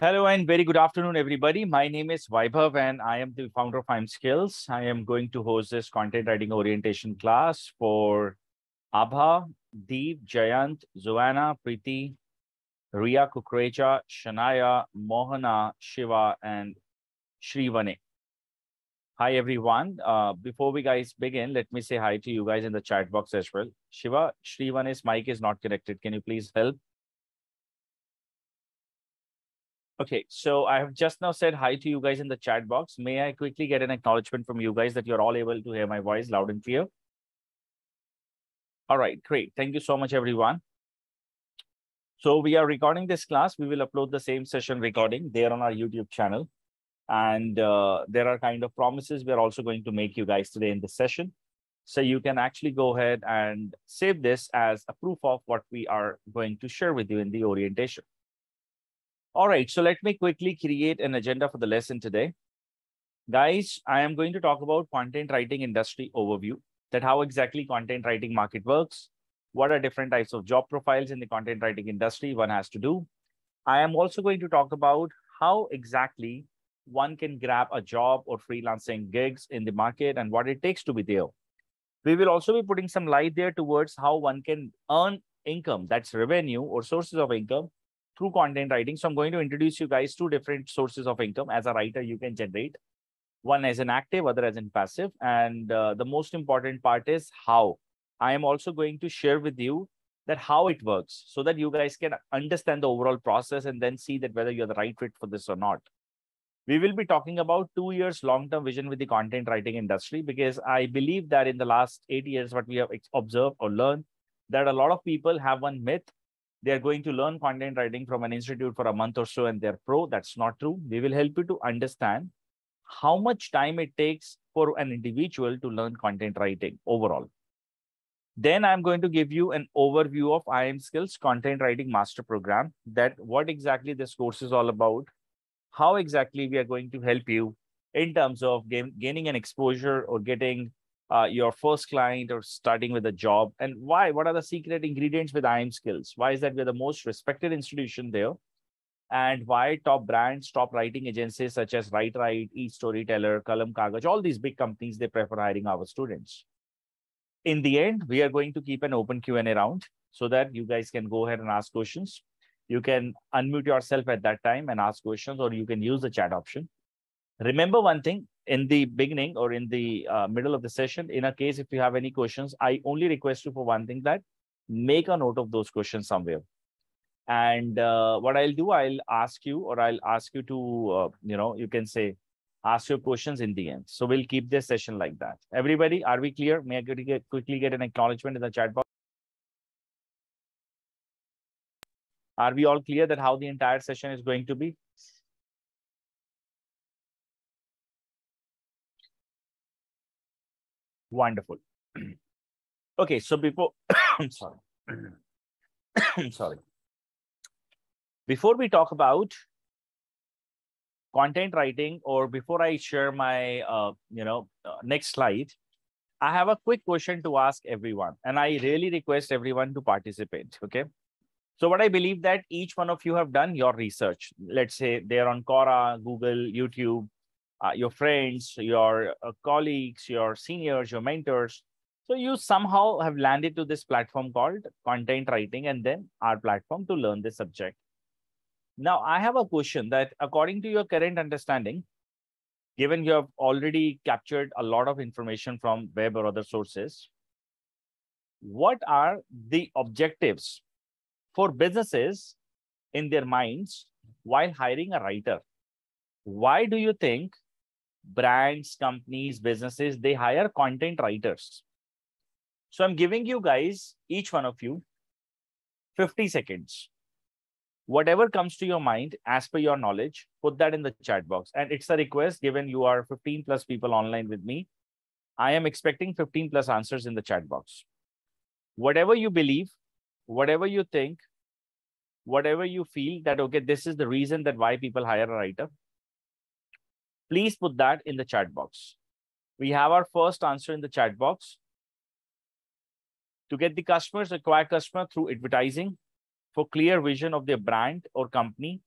Hello and very good afternoon, everybody. My name is Vaibhav and I am the founder of IIM Skills. I am going to host this content writing orientation class for Abha, Deep, Jayant, Zoana, Preeti, Ria Kukreja, Shanaya, Mohana, Shiva, and Shrivane. Hi, everyone. Uh, before we guys begin, let me say hi to you guys in the chat box as well. Shiva, Shrivane's mic is not connected. Can you please help? Okay, so I have just now said hi to you guys in the chat box. May I quickly get an acknowledgement from you guys that you're all able to hear my voice loud and clear? All right, great. Thank you so much, everyone. So we are recording this class. We will upload the same session recording there on our YouTube channel. And uh, there are kind of promises we're also going to make you guys today in this session. So you can actually go ahead and save this as a proof of what we are going to share with you in the orientation. All right, so let me quickly create an agenda for the lesson today. Guys, I am going to talk about content writing industry overview, that how exactly content writing market works, what are different types of job profiles in the content writing industry one has to do. I am also going to talk about how exactly one can grab a job or freelancing gigs in the market and what it takes to be there. We will also be putting some light there towards how one can earn income, that's revenue or sources of income through content writing. So I'm going to introduce you guys two different sources of income as a writer you can generate. One as an active, other as in passive. And uh, the most important part is how. I am also going to share with you that how it works so that you guys can understand the overall process and then see that whether you're the right fit for this or not. We will be talking about two years long-term vision with the content writing industry because I believe that in the last eight years, what we have observed or learned that a lot of people have one myth they're going to learn content writing from an institute for a month or so and they're pro. That's not true. We will help you to understand how much time it takes for an individual to learn content writing overall. Then I'm going to give you an overview of IIM Skills Content Writing Master Program, that what exactly this course is all about, how exactly we are going to help you in terms of gain, gaining an exposure or getting uh, your first client or starting with a job? And why? What are the secret ingredients with IIM skills? Why is that we're the most respected institution there? And why top brands top writing agencies such as WriteWrite eStoryteller kalam kagaj all these big companies they prefer hiring our students? In the end we are going to keep an open q&a round so that you guys can go ahead and ask questions. You can unmute yourself at that time and ask questions or you can use the chat option. Remember one thing in the beginning or in the uh, middle of the session, in a case if you have any questions, I only request you for one thing that make a note of those questions somewhere. And uh, what I'll do, I'll ask you or I'll ask you to, uh, you know, you can say, ask your questions in the end. So we'll keep this session like that. Everybody, are we clear? May I get, quickly get an acknowledgement in the chat box? Are we all clear that how the entire session is going to be? Wonderful. okay, so before I'm sorry. I'm sorry. Before we talk about content writing or before I share my uh, you know uh, next slide, I have a quick question to ask everyone and I really request everyone to participate, okay? So what I believe that each one of you have done your research. Let's say they're on Quora, Google, YouTube, uh, your friends, your uh, colleagues, your seniors, your mentors. So you somehow have landed to this platform called content writing and then our platform to learn this subject. Now, I have a question that according to your current understanding, given you have already captured a lot of information from web or other sources, what are the objectives for businesses in their minds while hiring a writer? Why do you think brands, companies, businesses, they hire content writers. So I'm giving you guys, each one of you, 50 seconds. Whatever comes to your mind, as per your knowledge, put that in the chat box. And it's a request, given you are 15 plus people online with me, I am expecting 15 plus answers in the chat box. Whatever you believe, whatever you think, whatever you feel that, okay, this is the reason that why people hire a writer, please put that in the chat box. We have our first answer in the chat box. To get the customers, acquire customer through advertising for clear vision of their brand or company.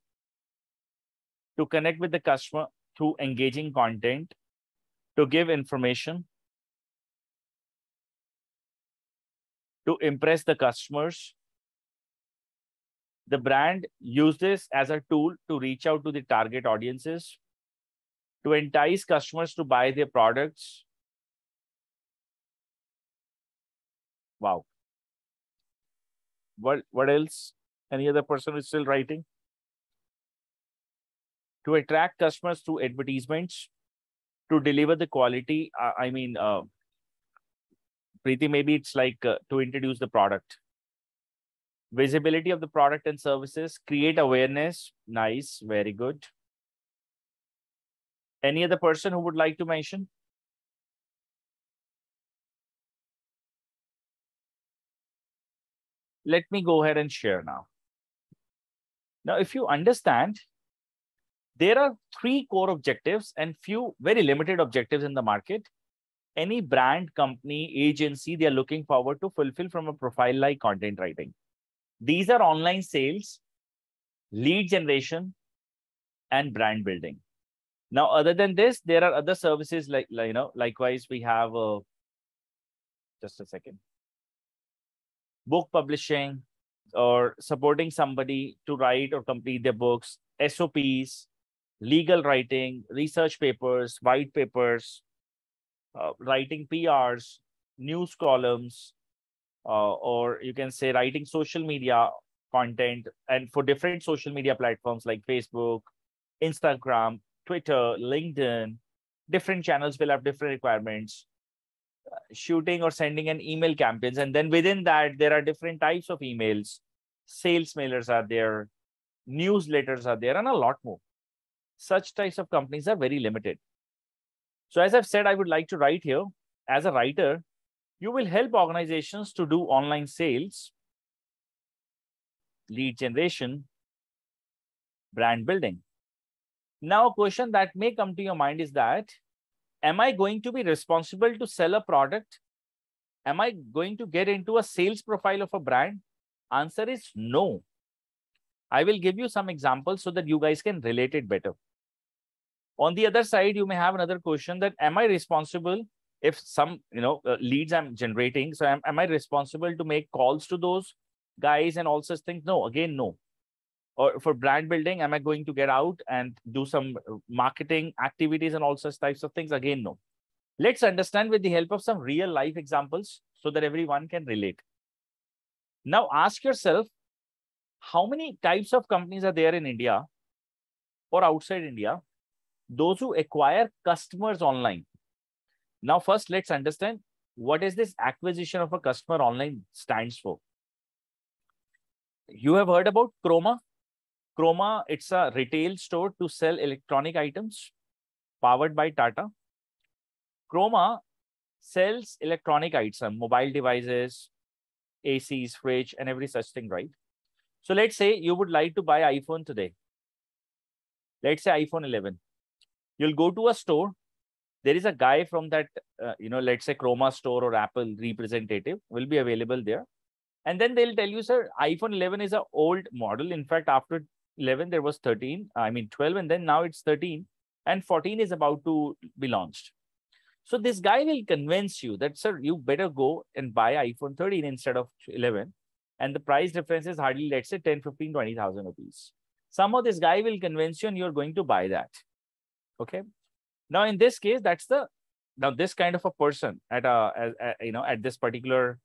to connect with the customer through engaging content, to give information, to impress the customers. The brand use this as a tool to reach out to the target audiences, to entice customers to buy their products. Wow. What, what else? Any other person is still writing? To attract customers through advertisements, to deliver the quality. Uh, I mean, uh, Preeti, maybe it's like uh, to introduce the product. Visibility of the product and services, create awareness. Nice, very good. Any other person who would like to mention? Let me go ahead and share now. Now, if you understand, there are three core objectives and few very limited objectives in the market any brand, company, agency, they are looking forward to fulfill from a profile like content writing. These are online sales, lead generation, and brand building. Now, other than this, there are other services like, like you know, likewise, we have uh, just a second. Book publishing or supporting somebody to write or complete their books, SOPs, legal writing, research papers, white papers, uh, writing PRs, news columns, uh, or you can say writing social media content and for different social media platforms like Facebook, Instagram, Twitter, LinkedIn, different channels will have different requirements. Uh, shooting or sending an email campaigns. And then within that, there are different types of emails. Sales mailers are there, newsletters are there, and a lot more. Such types of companies are very limited. So as I've said, I would like to write here, as a writer, you will help organizations to do online sales, lead generation, brand building. Now, a question that may come to your mind is that, am I going to be responsible to sell a product? Am I going to get into a sales profile of a brand? Answer is no. I will give you some examples so that you guys can relate it better. On the other side, you may have another question that am I responsible if some you know uh, leads I'm generating? So am, am I responsible to make calls to those guys and all such things? No, again, no. Or for brand building, am I going to get out and do some uh, marketing activities and all such types of things? Again, no. Let's understand with the help of some real life examples so that everyone can relate. Now ask yourself, how many types of companies are there in India or outside India those who acquire customers online. Now, first, let's understand what is this acquisition of a customer online stands for. You have heard about Croma. Croma, it's a retail store to sell electronic items powered by Tata. Croma sells electronic items, mobile devices, ACs, fridge, and every such thing, right? So let's say you would like to buy iPhone today. Let's say iPhone 11 you'll go to a store there is a guy from that uh, you know let's say Croma store or apple representative will be available there and then they'll tell you sir iphone 11 is an old model in fact after 11 there was 13 i mean 12 and then now it's 13 and 14 is about to be launched. So this guy will convince you that sir you better go and buy iphone 13 instead of 11 and the price difference is hardly let's say 10 15 20000 rupees. Somehow this guy will convince you and you're going to buy that. Okay? Now in this case that's the now this kind of a person at a, a, a you know at this particular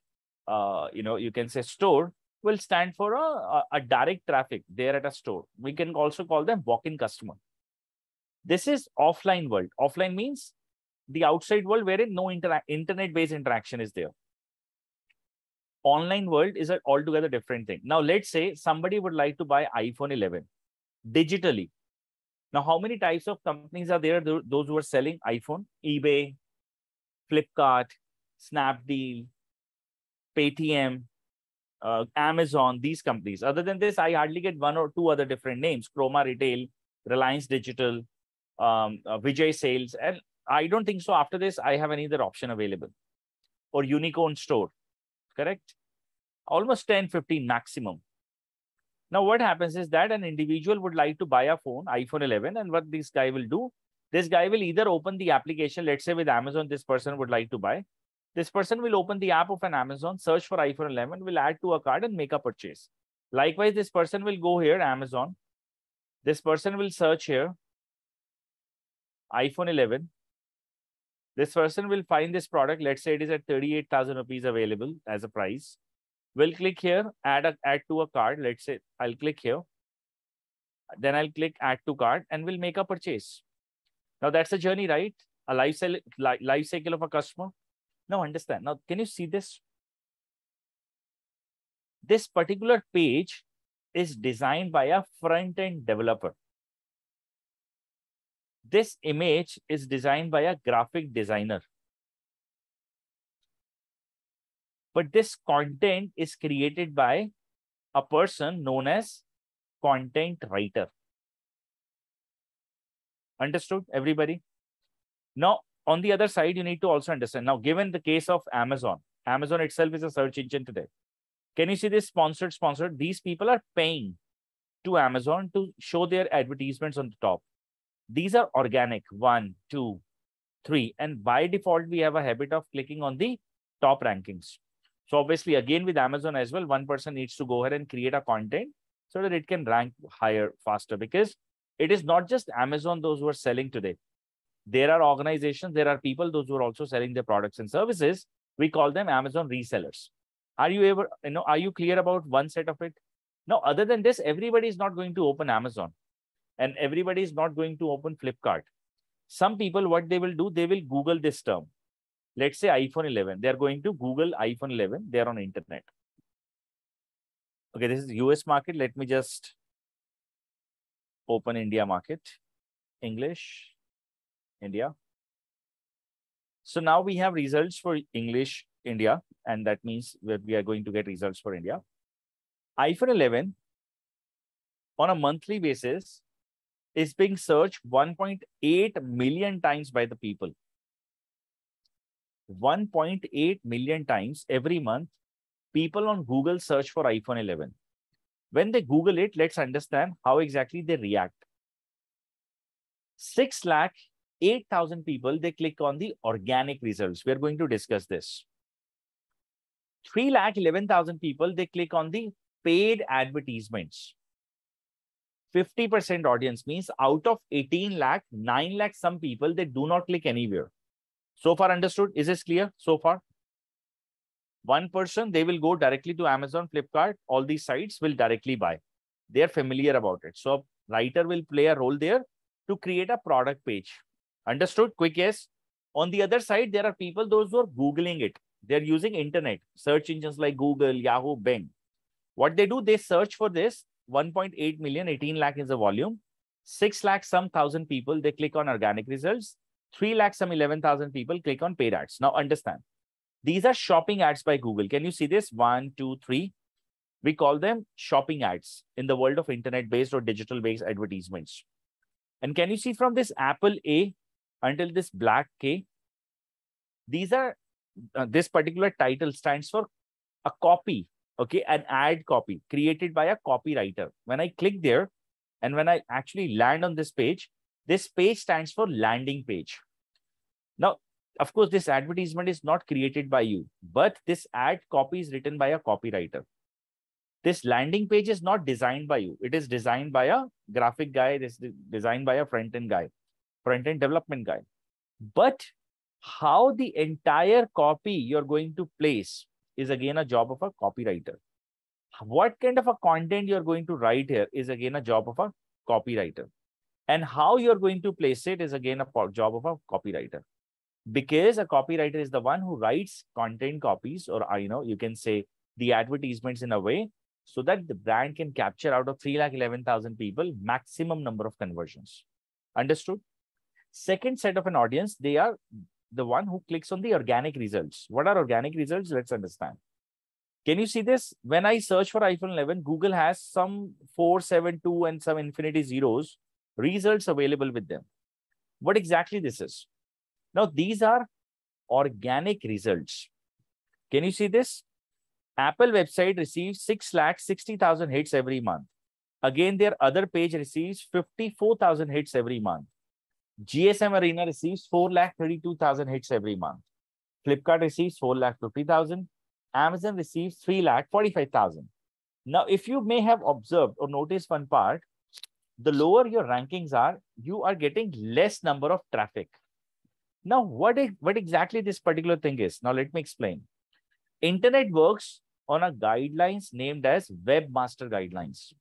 uh you know you can say store will stand for a, a, a direct traffic there at a store. We can also call them walk-in customer. This is offline world. Offline means the outside world wherein no inter internet based interaction is there. Online world is an altogether different thing. Now let's say somebody would like to buy iphone 11 digitally. Now, how many types of companies are there? Those who are selling iPhone, eBay, Flipkart, Snapdeal, Paytm, uh, Amazon, these companies. Other than this, I hardly get one or two other different names, Croma Retail, Reliance Digital, um, uh, Vijay Sales. And I don't think so. After this, I have any other option available. Or Unicorn Store, correct? Almost 10, 15 maximum. Now, what happens is that an individual would like to buy a phone, iPhone 11, and what this guy will do, this guy will either open the application, let's say with Amazon, this person would like to buy. This person will open the app of an Amazon, search for iPhone 11, will add to a cart and make a purchase. Likewise, this person will go here, Amazon. This person will search here, iPhone 11. This person will find this product. Let's say it is at 38,000 rupees available as a price. We'll click here, add, a, add to a card. Let's say I'll click here. Then I'll click add to card and we'll make a purchase. Now that's a journey, right? A life, life cycle of a customer. Now understand. Now, can you see this? This particular page is designed by a front-end developer. This image is designed by a graphic designer. But this content is created by a person known as content writer. Understood, everybody? Now, on the other side, you need to also understand. Now, given the case of Amazon, Amazon itself is a search engine today. Can you see this sponsored, sponsored? These people are paying to Amazon to show their advertisements on the top. These are organic, one, two, three. And by default, we have a habit of clicking on the top rankings. So obviously, again, with Amazon as well, one person needs to go ahead and create a content so that it can rank higher faster because it is not just Amazon, those who are selling today. There are organizations, there are people, those who are also selling their products and services. We call them Amazon resellers. Are you ever, you know, are you clear about one set of it? No, other than this, everybody is not going to open Amazon and everybody is not going to open Flipkart. Some people, what they will do, they will Google this term. Let's say iPhone 11. They're going to Google iPhone 11. They're on internet. Okay, this is US market. Let me just open India market. English, India. So now we have results for English India, and that means that we are going to get results for India. iPhone 11 on a monthly basis is being searched 1.8 million times by the people. 1.8 million times every month, people on Google search for iPhone 11. When they Google it, let's understand how exactly they react. 6 lakh 8,000 people, they click on the organic results. We're going to discuss this. 3 lakh 11,000 people, they click on the paid advertisements. 50% audience means out of 18 lakh, 9 lakh some people, they do not click anywhere. So far understood? Is this clear so far? One person, they will go directly to Amazon, Flipkart, all these sites will directly buy. They're familiar about it. So writer will play a role there to create a product page. Understood? Quick yes. On the other side, there are people, those who are Googling it. They're using internet, search engines like Google, Yahoo, Bing. What they do, they search for this 1.8 million, 18 lakh is the volume. 6 lakh some thousand people, they click on organic results. 3 lakh some 11,000 people click on paid ads. Now understand, these are shopping ads by Google. Can you see this? One, two, three. We call them shopping ads in the world of internet-based or digital-based advertisements. And can you see from this Apple A until this black K? These are, uh, this particular title stands for a copy okay, an ad copy created by a copywriter. When I click there and when I actually land on this page, this page stands for landing page. Now, of course, this advertisement is not created by you, but this ad copy is written by a copywriter. This landing page is not designed by you. It is designed by a graphic guy. This is designed by a front-end guy, front-end development guy. But how the entire copy you're going to place is again a job of a copywriter. What kind of a content you're going to write here is again a job of a copywriter. And how you're going to place it is again a job of a copywriter. Because a copywriter is the one who writes content copies, or uh, you know, you can say the advertisements in a way so that the brand can capture out of 3,11,000 people maximum number of conversions. Understood? Second set of an audience, they are the one who clicks on the organic results. What are organic results? Let's understand. Can you see this? When I search for iPhone 11, Google has some 472 and some infinity zeros results available with them. What exactly this is? Now, these are organic results. Can you see this? Apple website receives 6 lakh 60,000 hits every month. Again, their other page receives 54,000 hits every month. GSM Arena receives 4,32,000 hits every month. Flipkart receives 4,50,000. Amazon receives 3,45,000. Now, if you may have observed or noticed one part, the lower your rankings are, you are getting less number of traffic. Now, what, what exactly this particular thing is? Now, let me explain. Internet works on a guidelines named as Webmaster Guidelines.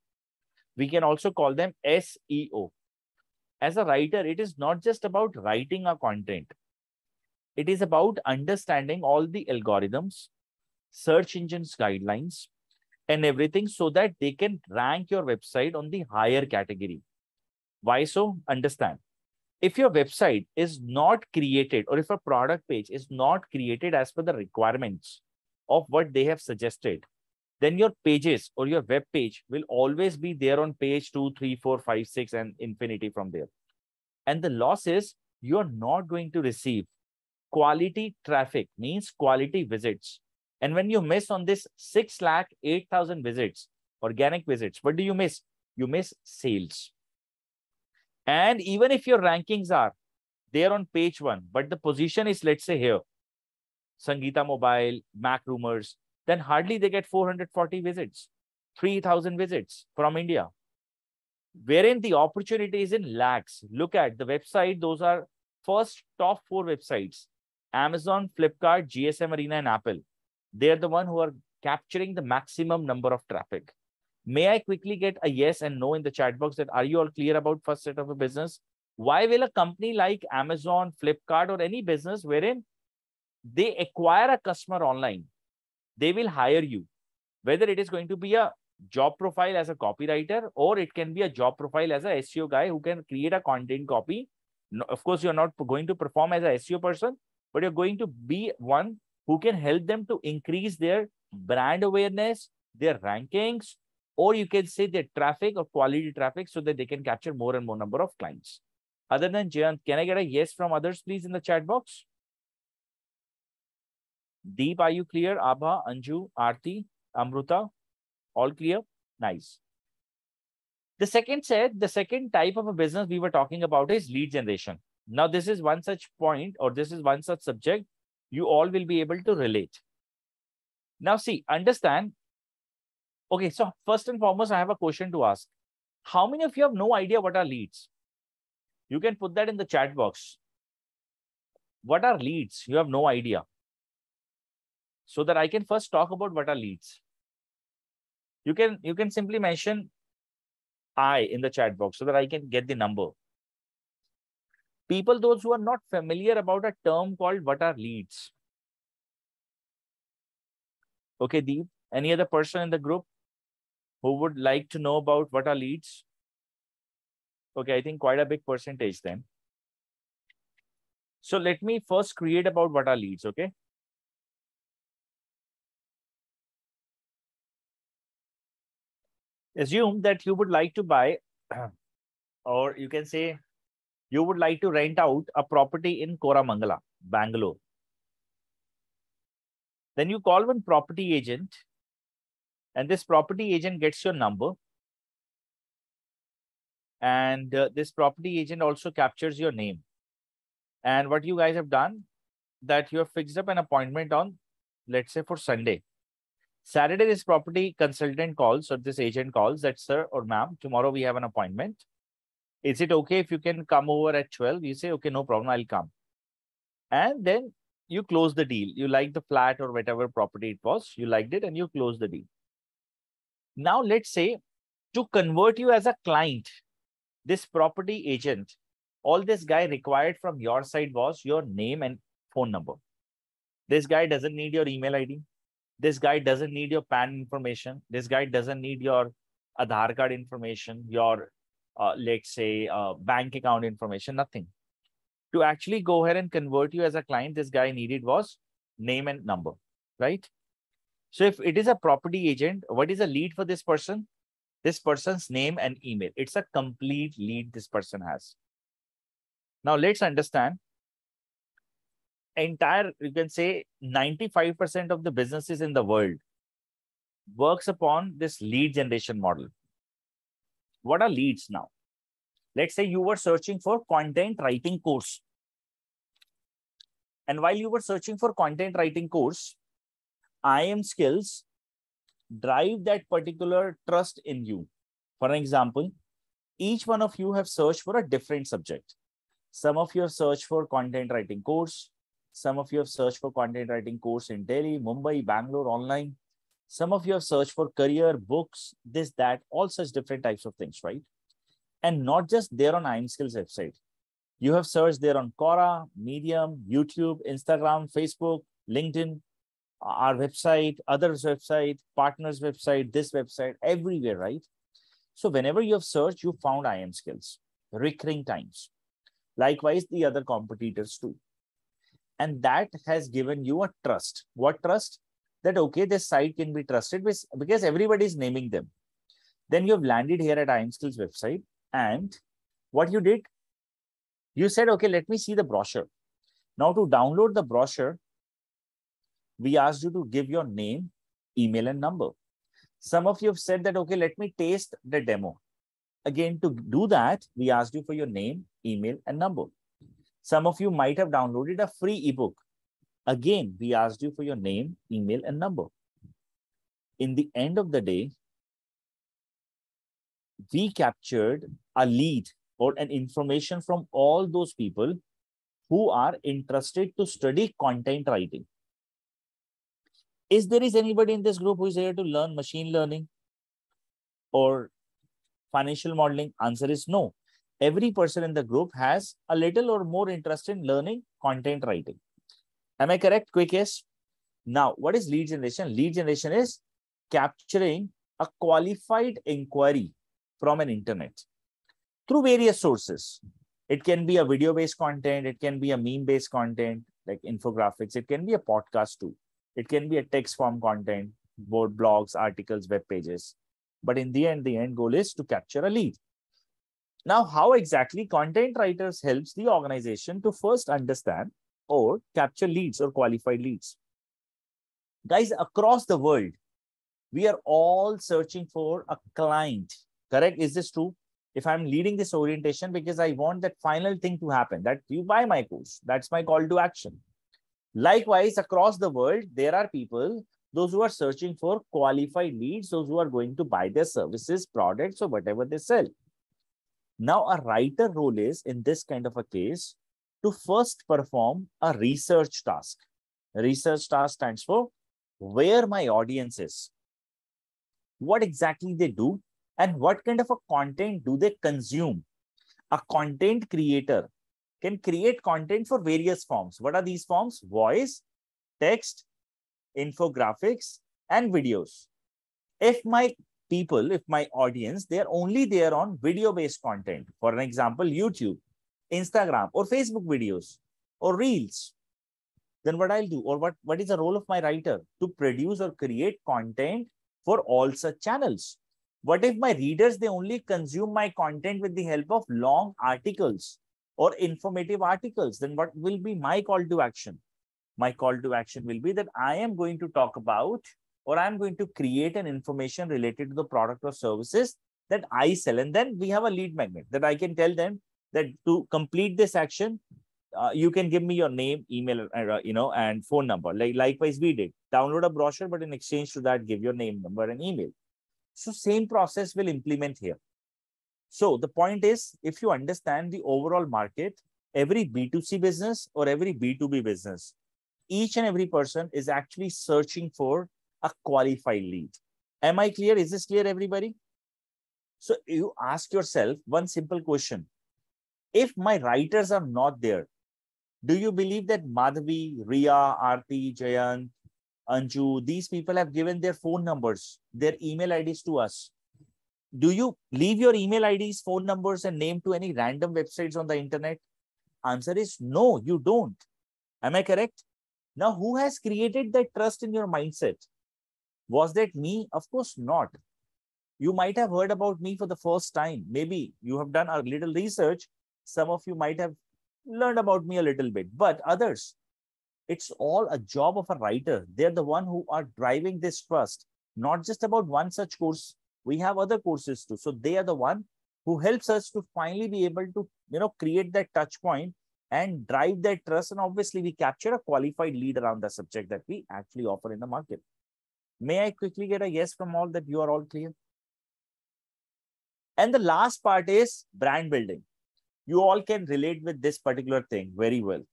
We can also call them SEO. As a writer, it is not just about writing a content. It is about understanding all the algorithms, search engines guidelines, and everything so that they can rank your website on the higher category. Why so? Understand. If your website is not created or if a product page is not created as per the requirements of what they have suggested, then your pages or your web page will always be there on page two, three, four, five, six, and infinity from there. And the loss is you're not going to receive quality traffic, means quality visits. And when you miss on this 6 lakh 8,000 visits, organic visits, what do you miss? You miss sales. And even if your rankings are there on page one, but the position is, let's say here, Sangeetha Mobile, Mac Rumors, then hardly they get 440 visits, 3,000 visits from India. Wherein the opportunity is in lakhs. Look at the website, those are first top four websites Amazon, Flipkart, GSM Arena, and Apple. They're the one who are capturing the maximum number of traffic. May I quickly get a yes and no in the chat box that are you all clear about first set of a business? Why will a company like Amazon, Flipkart, or any business wherein they acquire a customer online, they will hire you, whether it is going to be a job profile as a copywriter or it can be a job profile as a SEO guy who can create a content copy. Of course, you're not going to perform as a SEO person, but you're going to be one who can help them to increase their brand awareness, their rankings, or you can say their traffic or quality traffic so that they can capture more and more number of clients. Other than Jayant, can I get a yes from others, please, in the chat box? Deep, are you clear? Abha, Anju, Arti, Amruta, all clear? Nice. The second said, the second type of a business we were talking about is lead generation. Now, this is one such point or this is one such subject you all will be able to relate. Now, see, understand. Okay, so first and foremost, I have a question to ask. How many of you have no idea what are leads? You can put that in the chat box. What are leads? You have no idea. So that I can first talk about what are leads. You can you can simply mention I in the chat box so that I can get the number. People those who are not familiar about a term called what are leads. Okay deep any other person in the group who would like to know about what are leads? Okay i think quite a big percentage then. So let me first create about what are leads okay assume that you would like to buy or you can say you would like to rent out a property in Koramangala, Bangalore. Then you call one property agent, and this property agent gets your number. And uh, this property agent also captures your name. And what you guys have done, that you have fixed up an appointment on, let's say for Sunday. Saturday, this property consultant calls or this agent calls that, sir or ma'am, tomorrow we have an appointment is it okay if you can come over at 12? You say, okay, no problem, I'll come. And then you close the deal. You like the flat or whatever property it was, you liked it and you close the deal. Now, let's say to convert you as a client, this property agent, all this guy required from your side was your name and phone number. This guy doesn't need your email ID. This guy doesn't need your PAN information. This guy doesn't need your Aadhaar card information, your uh, let's say, uh, bank account information, nothing. To actually go ahead and convert you as a client, this guy needed was name and number, right? So if it is a property agent, what is a lead for this person? This person's name and email. It's a complete lead this person has. Now let's understand. Entire, you can say 95% of the businesses in the world works upon this lead generation model. What are leads now? Let's say you were searching for content writing course. And while you were searching for content writing course, IIM skills drive that particular trust in you. For example, each one of you have searched for a different subject. Some of you have searched for content writing course. Some of you have searched for content writing course in Delhi, Mumbai, Bangalore, online. Some of you have searched for career, books, this, that, all such different types of things, right? And not just there on IIM Skills website. You have searched there on Quora, Medium, YouTube, Instagram, Facebook, LinkedIn, our website, others' website, partners' website, this website, everywhere, right? So whenever you have searched, you found IIM skills, recurring times. Likewise, the other competitors too. And that has given you a trust. What trust? That, okay, this site can be trusted because everybody is naming them. Then you have landed here at IIM Skills website. And what you did, you said, okay, let me see the brochure. Now to download the brochure, we asked you to give your name, email, and number. Some of you have said that, okay, let me taste the demo. Again, to do that, we asked you for your name, email, and number. Some of you might have downloaded a free ebook. Again, we asked you for your name, email, and number. In the end of the day, we captured a lead or an information from all those people who are interested to study content writing is there is anybody in this group who is here to learn machine learning or financial modeling answer is no every person in the group has a little or more interest in learning content writing. Am i correct quick yes now what is lead generation? Lead generation is capturing a qualified inquiry from an internet through various sources. It can be a video based content it can be a meme based content like infographics it can be a podcast too. It can be a text form content, board blogs, articles, web pages. But in the end, the end goal is to capture a lead. Now, how exactly content writers helps the organization to first understand or capture leads or qualified leads? Guys, across the world, we are all searching for a client. Correct? Is this true? If I'm leading this orientation because I want that final thing to happen, that you buy my course, that's my call to action. Likewise, across the world, there are people, those who are searching for qualified leads, those who are going to buy their services, products, or whatever they sell. Now, a writer role is, in this kind of a case, to first perform a research task. Research task stands for where my audience is, what exactly they do, and what kind of a content do they consume. A content creator can create content for various forms. What are these forms? Voice, text, infographics, and videos. If my people, if my audience, they're only there on video-based content, for an example, YouTube, Instagram, or Facebook videos, or Reels, then what I'll do, or what, what is the role of my writer? To produce or create content for all such channels. What if my readers, they only consume my content with the help of long articles or informative articles, then what will be my call to action? My call to action will be that I am going to talk about or I'm going to create an information related to the product or services that I sell. And then we have a lead magnet that I can tell them that to complete this action, uh, you can give me your name, email, uh, you know, and phone number. Like likewise, we did download a brochure, but in exchange to that, give your name, number, and email. So same process will implement here. So the point is, if you understand the overall market, every B2C business or every B2B business, each and every person is actually searching for a qualified lead. Am I clear? Is this clear, everybody? So you ask yourself one simple question. If my writers are not there, do you believe that Madhavi, Ria, Arti, Jayant, Anju, these people have given their phone numbers, their email IDs to us? do you leave your email IDs, phone numbers, and name to any random websites on the internet? Answer is no, you don't. Am I correct? Now, who has created that trust in your mindset? Was that me? Of course not. You might have heard about me for the first time. Maybe you have done a little research. Some of you might have learned about me a little bit, but others, it's all a job of a writer. They're the one who are driving this trust, not just about one such course We have other courses too. So they are the one who helps us to finally be able to, you know, create that touch point and drive that trust. And obviously we capture a qualified lead around the subject that we actually offer in the market. May I quickly get a yes from all that you are all clear? And the last part is brand building. You all can relate with this particular thing very well.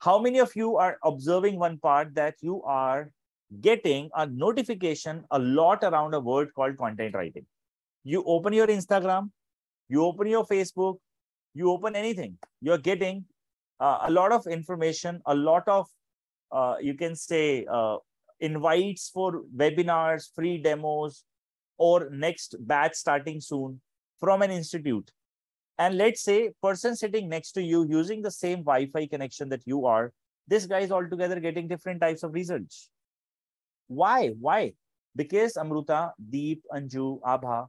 How many of you are observing one part that you are getting a notification a lot around a word called content writing? You open your Instagram, you open your Facebook, you open anything, you're getting uh, a lot of information, a lot of, uh, you can say, uh, invites for webinars, free demos, or next batch starting soon from an institute. And let's say person sitting next to you using the same Wi-Fi connection that you are, this guy is altogether getting different types of results. Why? Why? Because Amruta, Deep, Anju, Abha,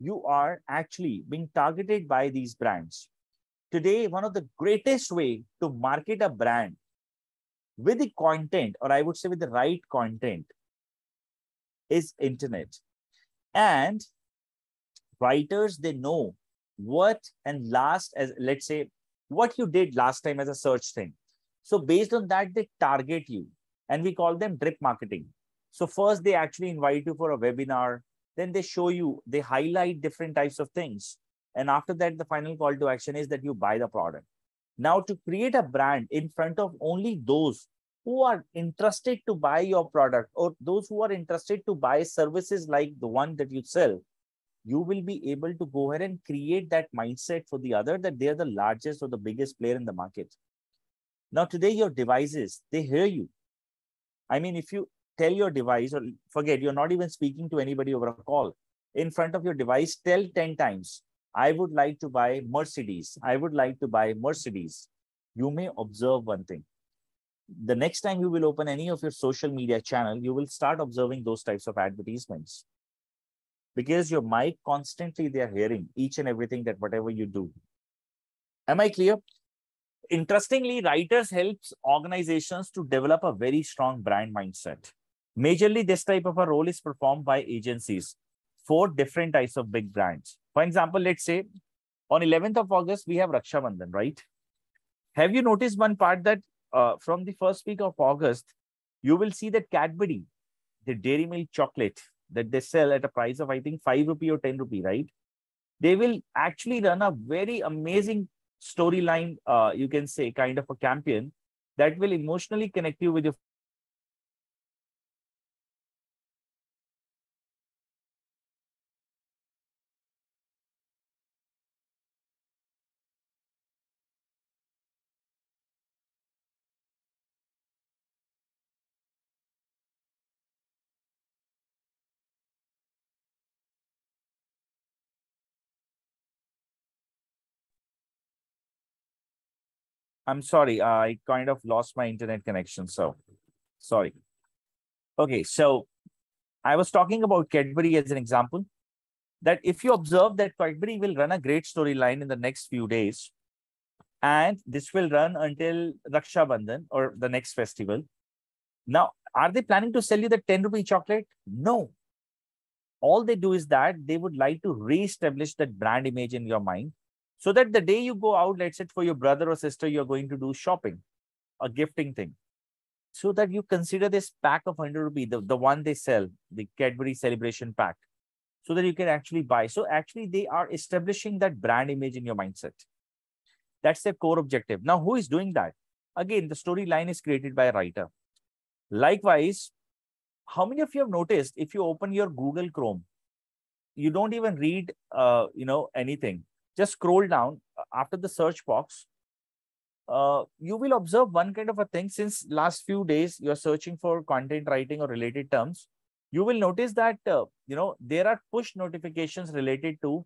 you are actually being targeted by these brands. Today, one of the greatest way to market a brand with the content, or I would say with the right content, is internet. And writers, they know what and last as let's say what you did last time as a search thing. So based on that, they target you and we call them drip marketing. So first they actually invite you for a webinar, then they show you, they highlight different types of things. And after that, the final call to action is that you buy the product. Now, to create a brand in front of only those who are interested to buy your product or those who are interested to buy services like the one that you sell, you will be able to go ahead and create that mindset for the other that they're the largest or the biggest player in the market. Now, today, your devices, they hear you. I mean, if you tell your device or forget, you're not even speaking to anybody over a call. In front of your device, tell 10 times, I would like to buy Mercedes. I would like to buy Mercedes. You may observe one thing. The next time you will open any of your social media channel, you will start observing those types of advertisements because your mic constantly they are hearing each and everything that whatever you do. Am I clear? Interestingly, writers helps organizations to develop a very strong brand mindset. Majorly, this type of a role is performed by agencies for different types of big brands. For example, let's say on 11th of August, we have Raksha Bandhan, right? Have you noticed one part that uh, from the first week of August, you will see that Cadbury, the dairy milk chocolate that they sell at a price of, I think, 5 rupee or 10 rupee, right? They will actually run a very amazing storyline, uh, you can say, kind of a campaign that will emotionally connect you with your I'm sorry, I kind of lost my internet connection. So sorry. Okay, so I was talking about Cadbury as an example. That if you observe that Cadbury will run a great storyline in the next few days, and this will run until Raksha Bandhan or the next festival. Now, are they planning to sell you the 10 rupee chocolate? No. All they do is that they would like to re-establish that brand image in your mind so that the day you go out, let's say for your brother or sister, you're going to do shopping, a gifting thing. So that you consider this pack of 100 rupee, the, the one they sell, the Cadbury celebration pack, so that you can actually buy. So actually they are establishing that brand image in your mindset. That's their core objective. Now, who is doing that? Again, the storyline is created by a writer. Likewise, how many of you have noticed if you open your Google Chrome, you don't even read, uh, you know, anything just scroll down uh, after the search box. Uh, you will observe one kind of a thing since last few days you're searching for content writing or related terms you will notice that uh, you know there are push notifications related to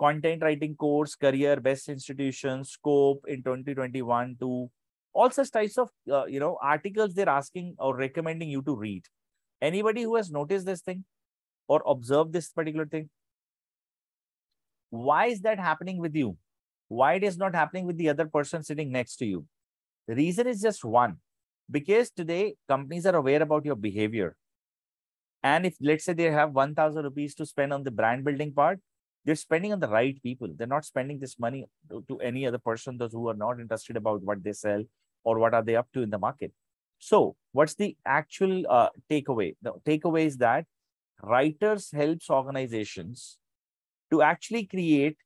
content writing course career best institutions scope in 2021 to all such types of uh, you know articles they're asking or recommending you to read anybody who has noticed this thing or observed this particular thing why is that happening with you? Why it is not happening with the other person sitting next to you? The reason is just one. Because today companies are aware about your behavior. And if let's say they have 1000 rupees to spend on the brand building part, they're spending on the right people. They're not spending this money to, to any other person, those who are not interested about what they sell or what are they up to in the market. So what's the actual uh, takeaway? The takeaway is that writers helps organizations to actually create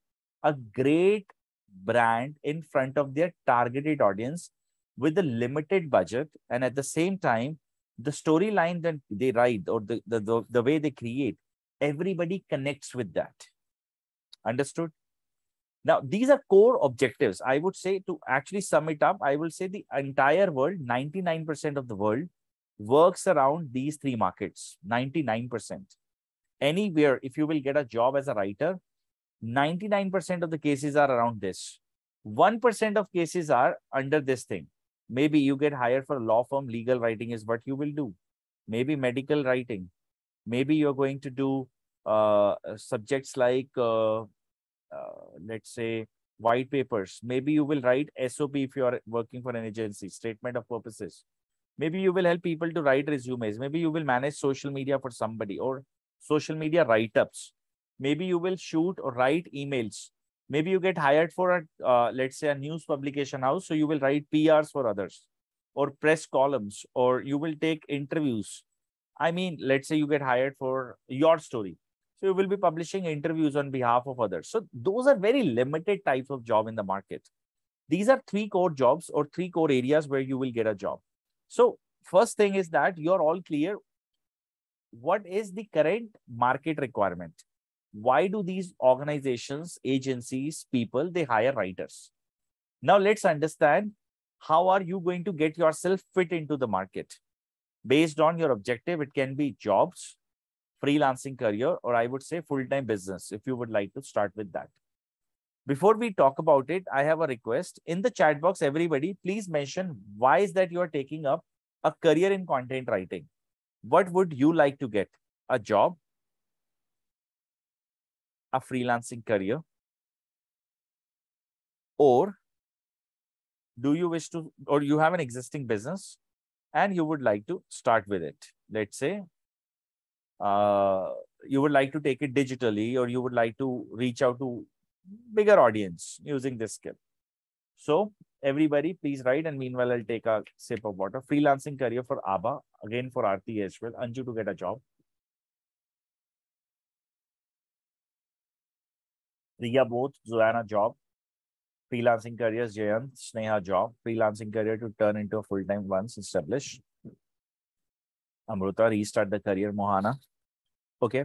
a great brand in front of their targeted audience with a limited budget and at the same time the storyline that they write or the, the, the, the way they create everybody connects with that. Understood? Now these are core objectives. I would say to actually sum it up i will say the entire world 99% of the world works around these three markets 99% anywhere if you will get a job as a writer 99% of the cases are around this. 1% of cases are under this thing. Maybe you get hired for a law firm legal writing is what you will do. Maybe medical writing. Maybe you're going to do uh, subjects like uh, uh, let's say white papers. Maybe you will write sop if you are working for an agency statement of purposes. Maybe you will help people to write resumes. Maybe you will manage social media for somebody or social media write-ups. Maybe you will shoot or write emails. Maybe you get hired for a uh, let's say a news publication house so you will write prs for others or press columns or you will take interviews. I mean let's say you get hired for your story. So you will be publishing interviews on behalf of others. So those are very limited types of job in the market. These are three core jobs or three core areas where you will get a job. So first thing is that you're all clear what is the current market requirement? Why do these organizations agencies people they hire writers? Now let's understand how are you going to get yourself fit into the market? Based on your objective it can be jobs freelancing career or i would say full-time business if you would like to start with that. Before we talk about it i have a request. In the chat box everybody please mention why is that you are taking up a career in content writing what would you like to get a job a freelancing career? Or do you wish to, or you have an existing business and you would like to start with it? Let's say uh, you would like to take it digitally or you would like to reach out to bigger audience using this skill. So everybody please write and meanwhile I'll take a sip of water. Freelancing career for ABBA, again for Aarti as well, Anju to get a job. Riya both, Zoanna job, freelancing careers, Jayant, Sneha job, freelancing career to turn into a full-time once established. Amruta, restart the career, Mohana. Okay.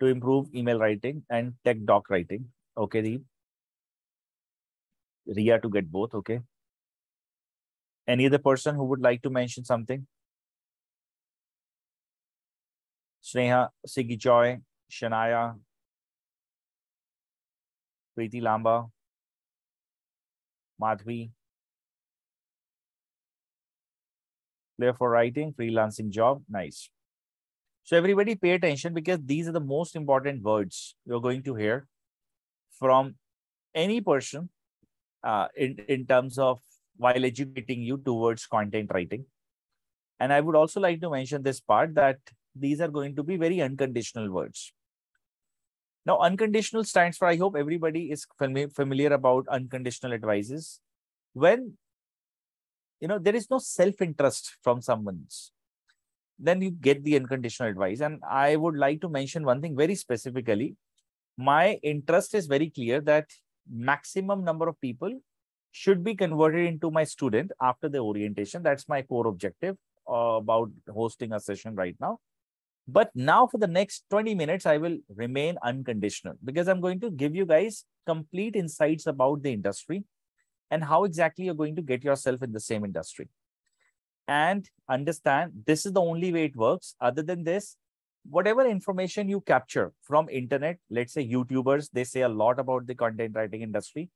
To improve email writing and tech doc writing. Okay, Deep. Ria to get both. Okay. Any other person who would like to mention something? Sneha, Siggy Joy, Shania, Preeti Lamba, Madhvi. Player for writing, freelancing job, nice. So everybody pay attention because these are the most important words you're going to hear from any person uh, in, in terms of while educating you towards content writing. And I would also like to mention this part that these are going to be very unconditional words. Now, unconditional stands for, I hope everybody is familiar about unconditional advices. When, you know, there is no self-interest from someone's, then you get the unconditional advice. And I would like to mention one thing very specifically. My interest is very clear that maximum number of people should be converted into my student after the orientation. That's my core objective uh, about hosting a session right now. But now for the next 20 minutes, I will remain unconditional because I'm going to give you guys complete insights about the industry and how exactly you're going to get yourself in the same industry. And understand this is the only way it works. Other than this, whatever information you capture from internet, let's say YouTubers, they say a lot about the content writing industry.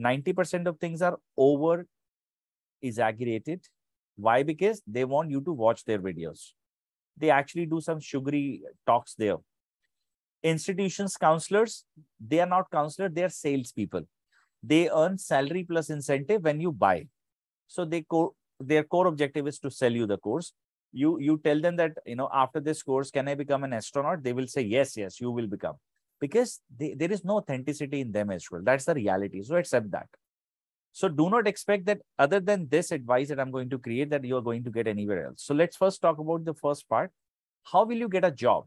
90% of things are over exaggerated. Why? Because they want you to watch their videos they actually do some sugary talks there. Institutions, counselors, they are not counselors, they are salespeople. They earn salary plus incentive when you buy. So they co their core objective is to sell you the course. You you tell them that you know after this course can i become an astronaut? They will say yes yes you will become. Because they, there is no authenticity in them as well. That's the reality. So accept that. So do not expect that other than this advice that i'm going to create that you are going to get anywhere else. So let's first talk about the first part. How will you get a job?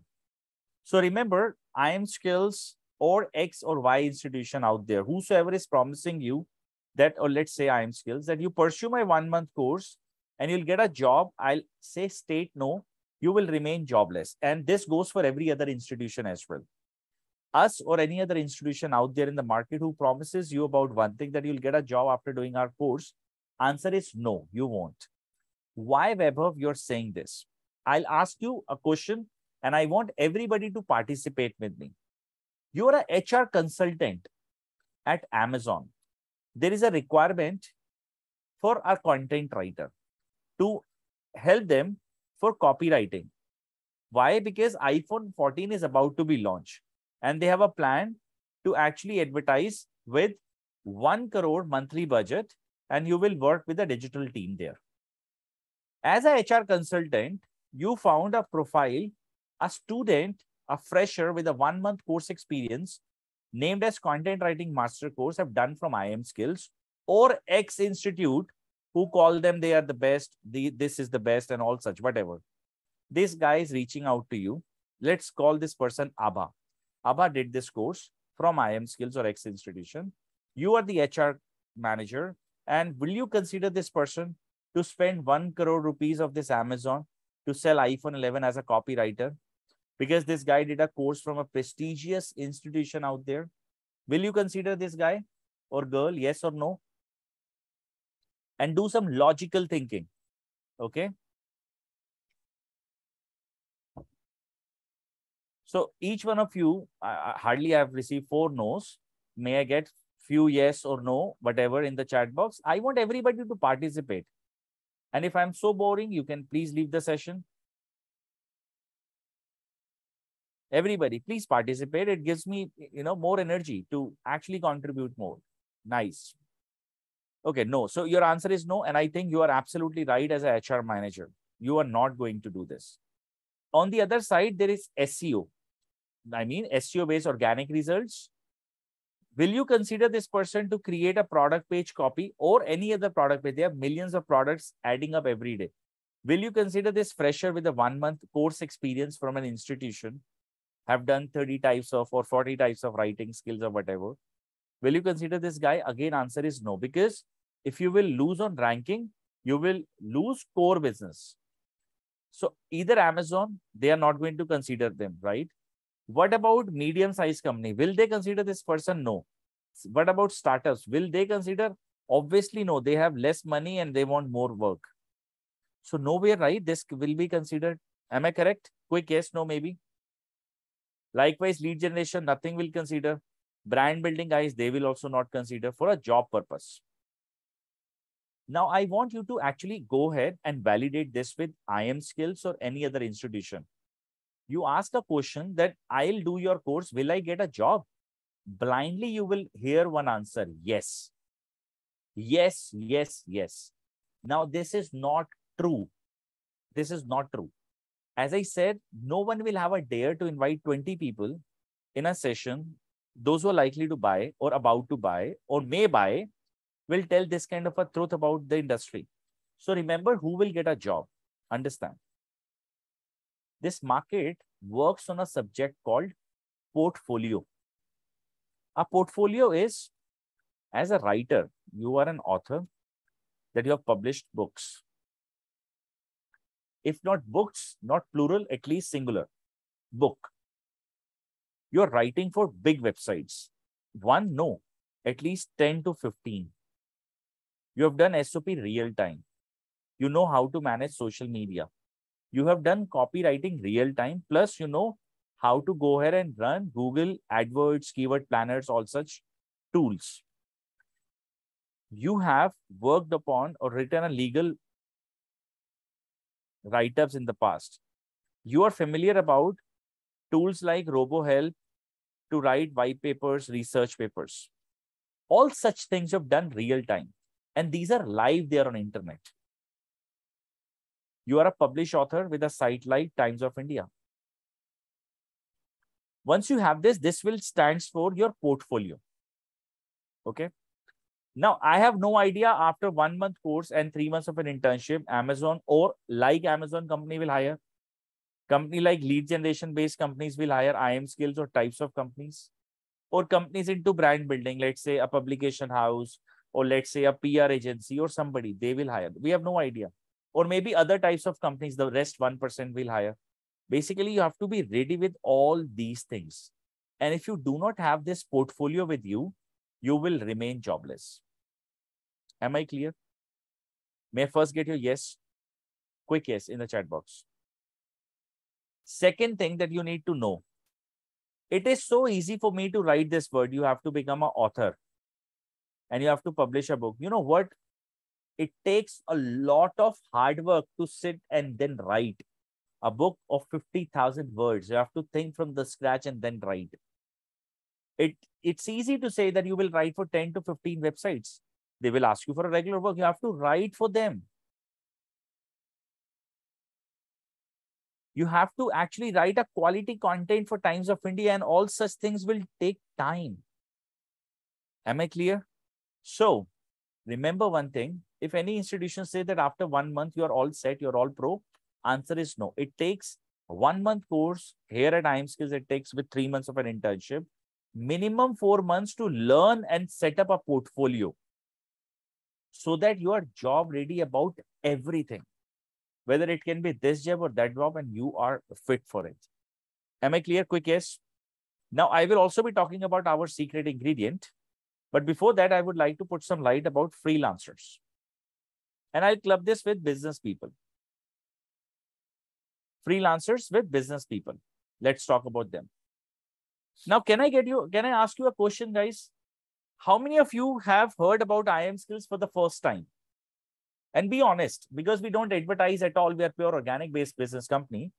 So remember iim skills or x or y institution out there. Whosoever is promising you that or let's say iim skills that you pursue my one month course and you'll get a job, I'll say state no, you will remain jobless. And this goes for every other institution as well. Us or any other institution out there in the market who promises you about one thing that you'll get a job after doing our course, answer is no, you won't. Why, Vaibhav, you're saying this? I'll ask you a question and I want everybody to participate with me. You're a HR consultant at Amazon. There is a requirement for a content writer to help them for copywriting. Why? Because iPhone 14 is about to be launched and they have a plan to actually advertise with 1 crore monthly budget and you will work with a digital team there. As a HR consultant, you found a profile, a student, a fresher with a one month course experience named as content writing master course have done from IIM skills or X Institute who call them they are the best, the, this is the best, and all such, whatever. This guy is reaching out to you. Let's call this person Abba. Abba did this course from iim Skills or X institution. You are the HR manager. And will you consider this person to spend 1 crore rupees of this Amazon to sell iPhone 11 as a copywriter? Because this guy did a course from a prestigious institution out there. Will you consider this guy or girl? Yes or no? And do some logical thinking. Okay. So each one of you, uh, hardly I've received four no's. May I get few yes or no, whatever in the chat box. I want everybody to participate. And if I'm so boring, you can please leave the session. Everybody, please participate. It gives me, you know, more energy to actually contribute more. Nice. Okay, no. So your answer is no. And I think you are absolutely right as a HR manager. You are not going to do this. On the other side, there is SEO. I mean, SEO based organic results. Will you consider this person to create a product page copy or any other product page? They have millions of products adding up every day. Will you consider this fresher with a one month course experience from an institution, have done 30 types of or 40 types of writing skills or whatever? Will you consider this guy? Again, answer is no, because if you will lose on ranking, you will lose core business. So either Amazon, they are not going to consider them, right? What about medium sized company? Will they consider this person? No. What about startups? Will they consider? Obviously, no. They have less money and they want more work. So nowhere, right? This will be considered. Am I correct? Quick yes, no, maybe. Likewise, lead generation, nothing will consider brand building guys, they will also not consider for a job purpose. Now, I want you to actually go ahead and validate this with iim skills or any other institution. You ask a question that I'll do your course. Will I get a job? Blindly, you will hear one answer. Yes. Yes, yes, yes. Now, this is not true. This is not true. As I said, no one will have a dare to invite 20 people in a session those who are likely to buy or about to buy or may buy will tell this kind of a truth about the industry. So remember who will get a job. Understand. This market works on a subject called portfolio. A portfolio is, as a writer, you are an author that you have published books. If not books, not plural, at least singular, book you're writing for big websites. One, no, at least 10 to 15. You have done SOP real time. You know how to manage social media. You have done copywriting real time. Plus, you know how to go ahead and run Google AdWords, keyword planners, all such tools. You have worked upon or written a legal write-ups in the past. You are familiar about tools like RoboHelp to write white papers, research papers. All such things you've done real time. And these are live there on internet. You are a published author with a site like Times of India. Once you have this, this will stands for your portfolio. Okay. Now, I have no idea after one month course and three months of an internship, Amazon or like Amazon company will hire. Company like lead generation based companies will hire IIM skills or types of companies or companies into brand building, let's say a publication house or let's say a PR agency or somebody, they will hire. We have no idea. Or maybe other types of companies, the rest 1% will hire. Basically, you have to be ready with all these things. And if you do not have this portfolio with you, you will remain jobless. Am I clear? May I first get your yes? Quick yes in the chat box. Second thing that you need to know. It is so easy for me to write this word. You have to become an author and you have to publish a book. You know what? It takes a lot of hard work to sit and then write a book of 50,000 words. You have to think from the scratch and then write. It, it's easy to say that you will write for 10 to 15 websites. They will ask you for a regular work. You have to write for them. You have to actually write a quality content for Times of India and all such things will take time. Am I clear? So remember one thing. If any institution say that after one month you are all set, you're all pro, answer is no. It takes one month course here at IIM Skills. It takes with three months of an internship, minimum four months to learn and set up a portfolio so that you are job ready about everything, whether it can be this job or that job and you are fit for it. Am I clear? Quick yes. Now, I will also be talking about our secret ingredient. But before that, I would like to put some light about freelancers. And I'll club this with business people freelancers with business people. Let's talk about them. Now, can I get you, can I ask you a question, guys? How many of you have heard about IIM skills for the first time? And be honest, because we don't advertise at all, we are pure organic based business company.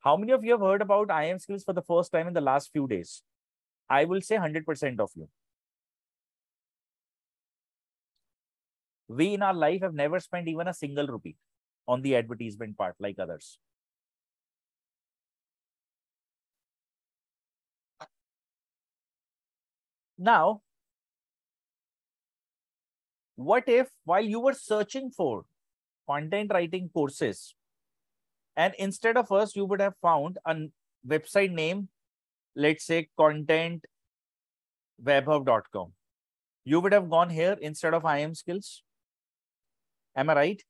How many of you have heard about IIM skills for the first time in the last few days? I will say 100% of you. We in our life have never spent even a single rupee on the advertisement part like others. Now, what if while you were searching for content writing courses, and instead of us, you would have found a website name, let's say contentwebhub.com. You would have gone here instead of IIM skills. Am I right?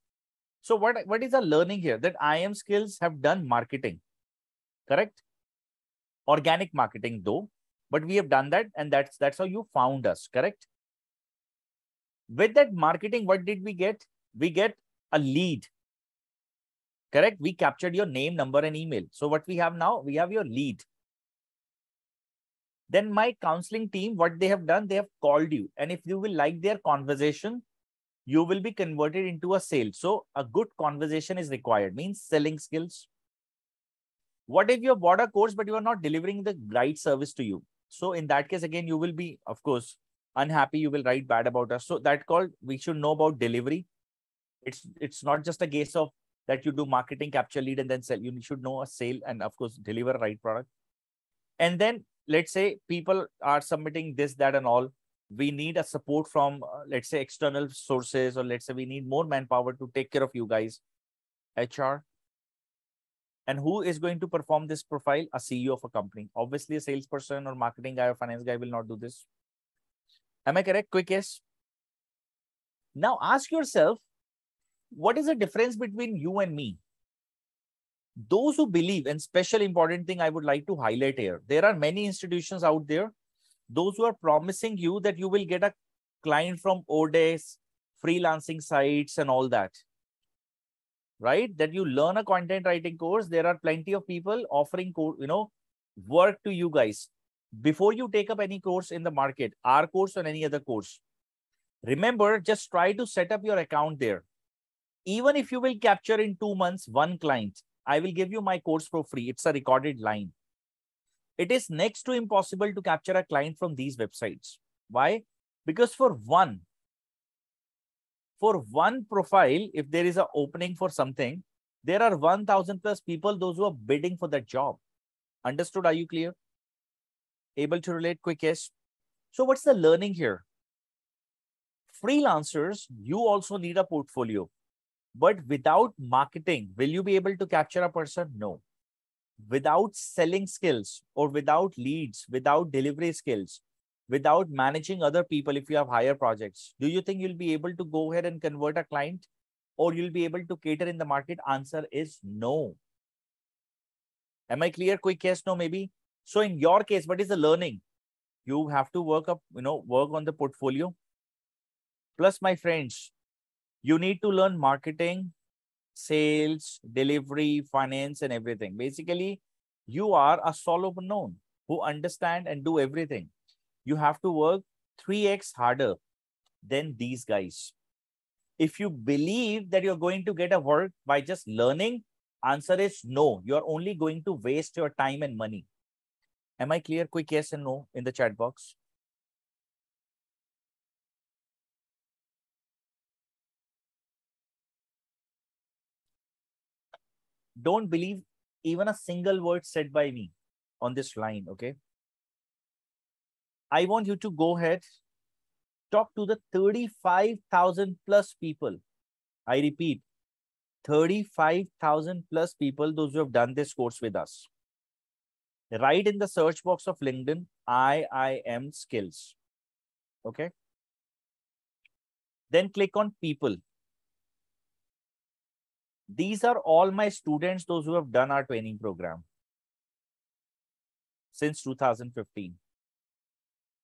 So what, what is the learning here? That IIM skills have done marketing, correct? Organic marketing though, but we have done that and that's that's how you found us correct with that marketing what did we get? We get a lead. Correct? We captured your name number and email. So what we have now we have your lead. Then my counseling team what they have done they have called you. And if you will like their conversation you will be converted into a sale. So a good conversation is required. Means selling skills. What if you have bought a course but you are not delivering the right service to you? So in that case, again, you will be, of course, unhappy. You will write bad about us. So that called, we should know about delivery. It's it's not just a case of that you do marketing, capture lead, and then sell. You should know a sale and of course deliver right product. And then let's say people are submitting this, that, and all. We need a support from uh, let's say external sources, or let's say we need more manpower to take care of you guys. HR, and who is going to perform this profile? A CEO of a company. Obviously, a salesperson or marketing guy or finance guy will not do this. Am I correct? Quick yes. Now ask yourself, what is the difference between you and me? Those who believe, and special important thing I would like to highlight here, there are many institutions out there, those who are promising you that you will get a client from Odes, freelancing sites and all that right? That you learn a content writing course. There are plenty of people offering, you know, work to you guys. Before you take up any course in the market, our course or any other course, remember, just try to set up your account there. Even if you will capture in two months one client, I will give you my course for free. It's a recorded line. It is next to impossible to capture a client from these websites. Why? Because for one, for one profile, if there is an opening for something, There are 1000 plus people, those who are bidding for that job. Understood? Are you clear? Able to relate quickest. So what's the learning here? Freelancers, you also need a portfolio. But without marketing, will you be able to capture a person? No. Without selling skills or without leads, without delivery skills, without managing other people if you have higher projects, do you think you'll be able to go ahead and convert a client or you'll be able to cater in the market? Answer is no. Am I clear? Quick yes, no, maybe. So in your case, what is the learning? You have to work up, you know, work on the portfolio. Plus, my friends, you need to learn marketing, sales, delivery, finance, and everything. Basically, you are a Solomon who understand and do everything. You have to work 3x harder than these guys. If you believe that you're going to get a work by just learning, answer is no. You're only going to waste your time and money. Am I clear? Quick yes and no in the chat box. don't believe even a single word said by me on this line, okay? I want you to go ahead, talk to the 35,000 plus people. I repeat, 35,000 plus people, those who have done this course with us. Write in the search box of LinkedIn, IIM skills. Okay. Then click on people. These are all my students, those who have done our training program since 2015.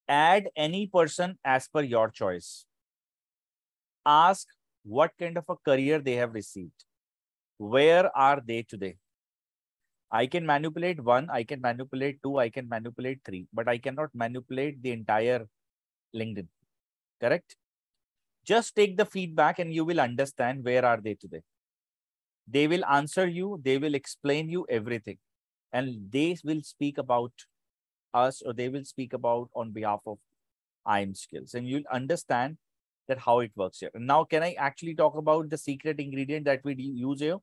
Add any person as per your choice. Ask what kind of a career they have received. Where are they today? I can manipulate one, I can manipulate two, I can manipulate three, but I cannot manipulate the entire LinkedIn. Correct? Just take the feedback and you will understand where are they today they will answer you they will explain you everything and they will speak about us or they will speak about on behalf of IIM skills and you'll understand that how it works here. And now can I actually talk about the secret ingredient that we use here?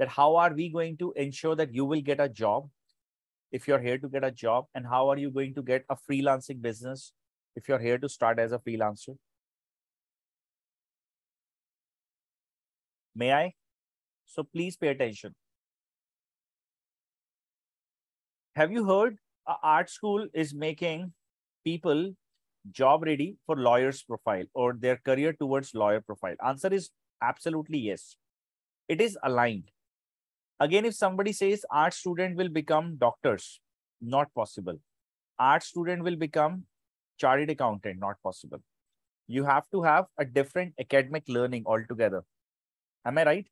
That how are we going to ensure that you will get a job if you're here to get a job and how are you going to get a freelancing business if you're here to start as a freelancer? May I? So please pay attention. Have you heard a art school is making people job ready for lawyer's profile or their career towards lawyer profile? Answer is absolutely yes. It is aligned. Again, if somebody says art student will become doctors, not possible. Art student will become chartered accountant, not possible. You have to have a different academic learning altogether. Am I right?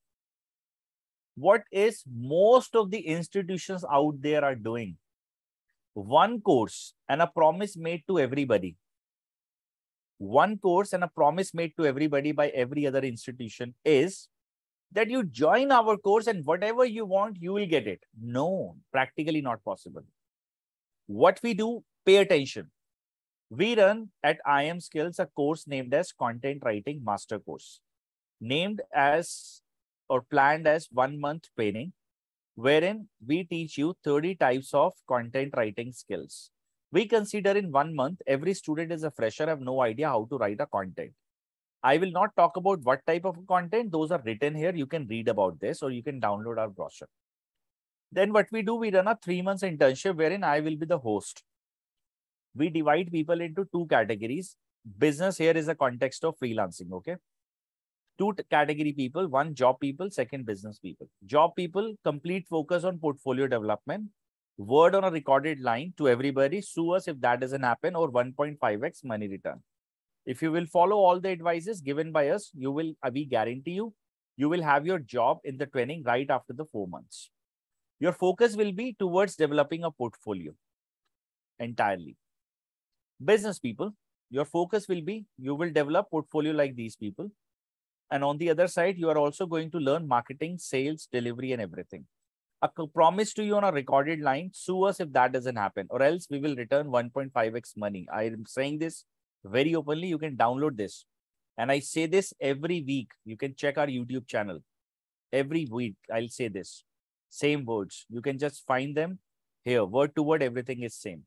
what is most of the institutions out there are doing one course and a promise made to everybody one course and a promise made to everybody by every other institution is that you join our course and whatever you want you will get it no practically not possible what we do pay attention we run at IIM skills a course named as content writing master course named as or planned as one month training, wherein we teach you 30 types of content writing skills. We consider in one month, every student is a fresher, have no idea how to write a content. I will not talk about what type of content. Those are written here. You can read about this or you can download our brochure. Then what we do, we run a three months internship wherein I will be the host. We divide people into two categories. Business here is a context of freelancing. Okay two category people one job people second business people job people complete focus on portfolio development word on a recorded line to everybody sue us if that doesn't happen or 1.5x money return if you will follow all the advices given by us you will uh, we guarantee you you will have your job in the training right after the four months your focus will be towards developing a portfolio entirely business people your focus will be you will develop portfolio like these people and on the other side, you are also going to learn marketing, sales, delivery, and everything. A promise to you on a recorded line, sue us if that doesn't happen, or else we will return 1.5x money. I am saying this very openly. You can download this. And I say this every week. You can check our YouTube channel. every week. I'll say this same words. You can just find them here, word to word, everything is same.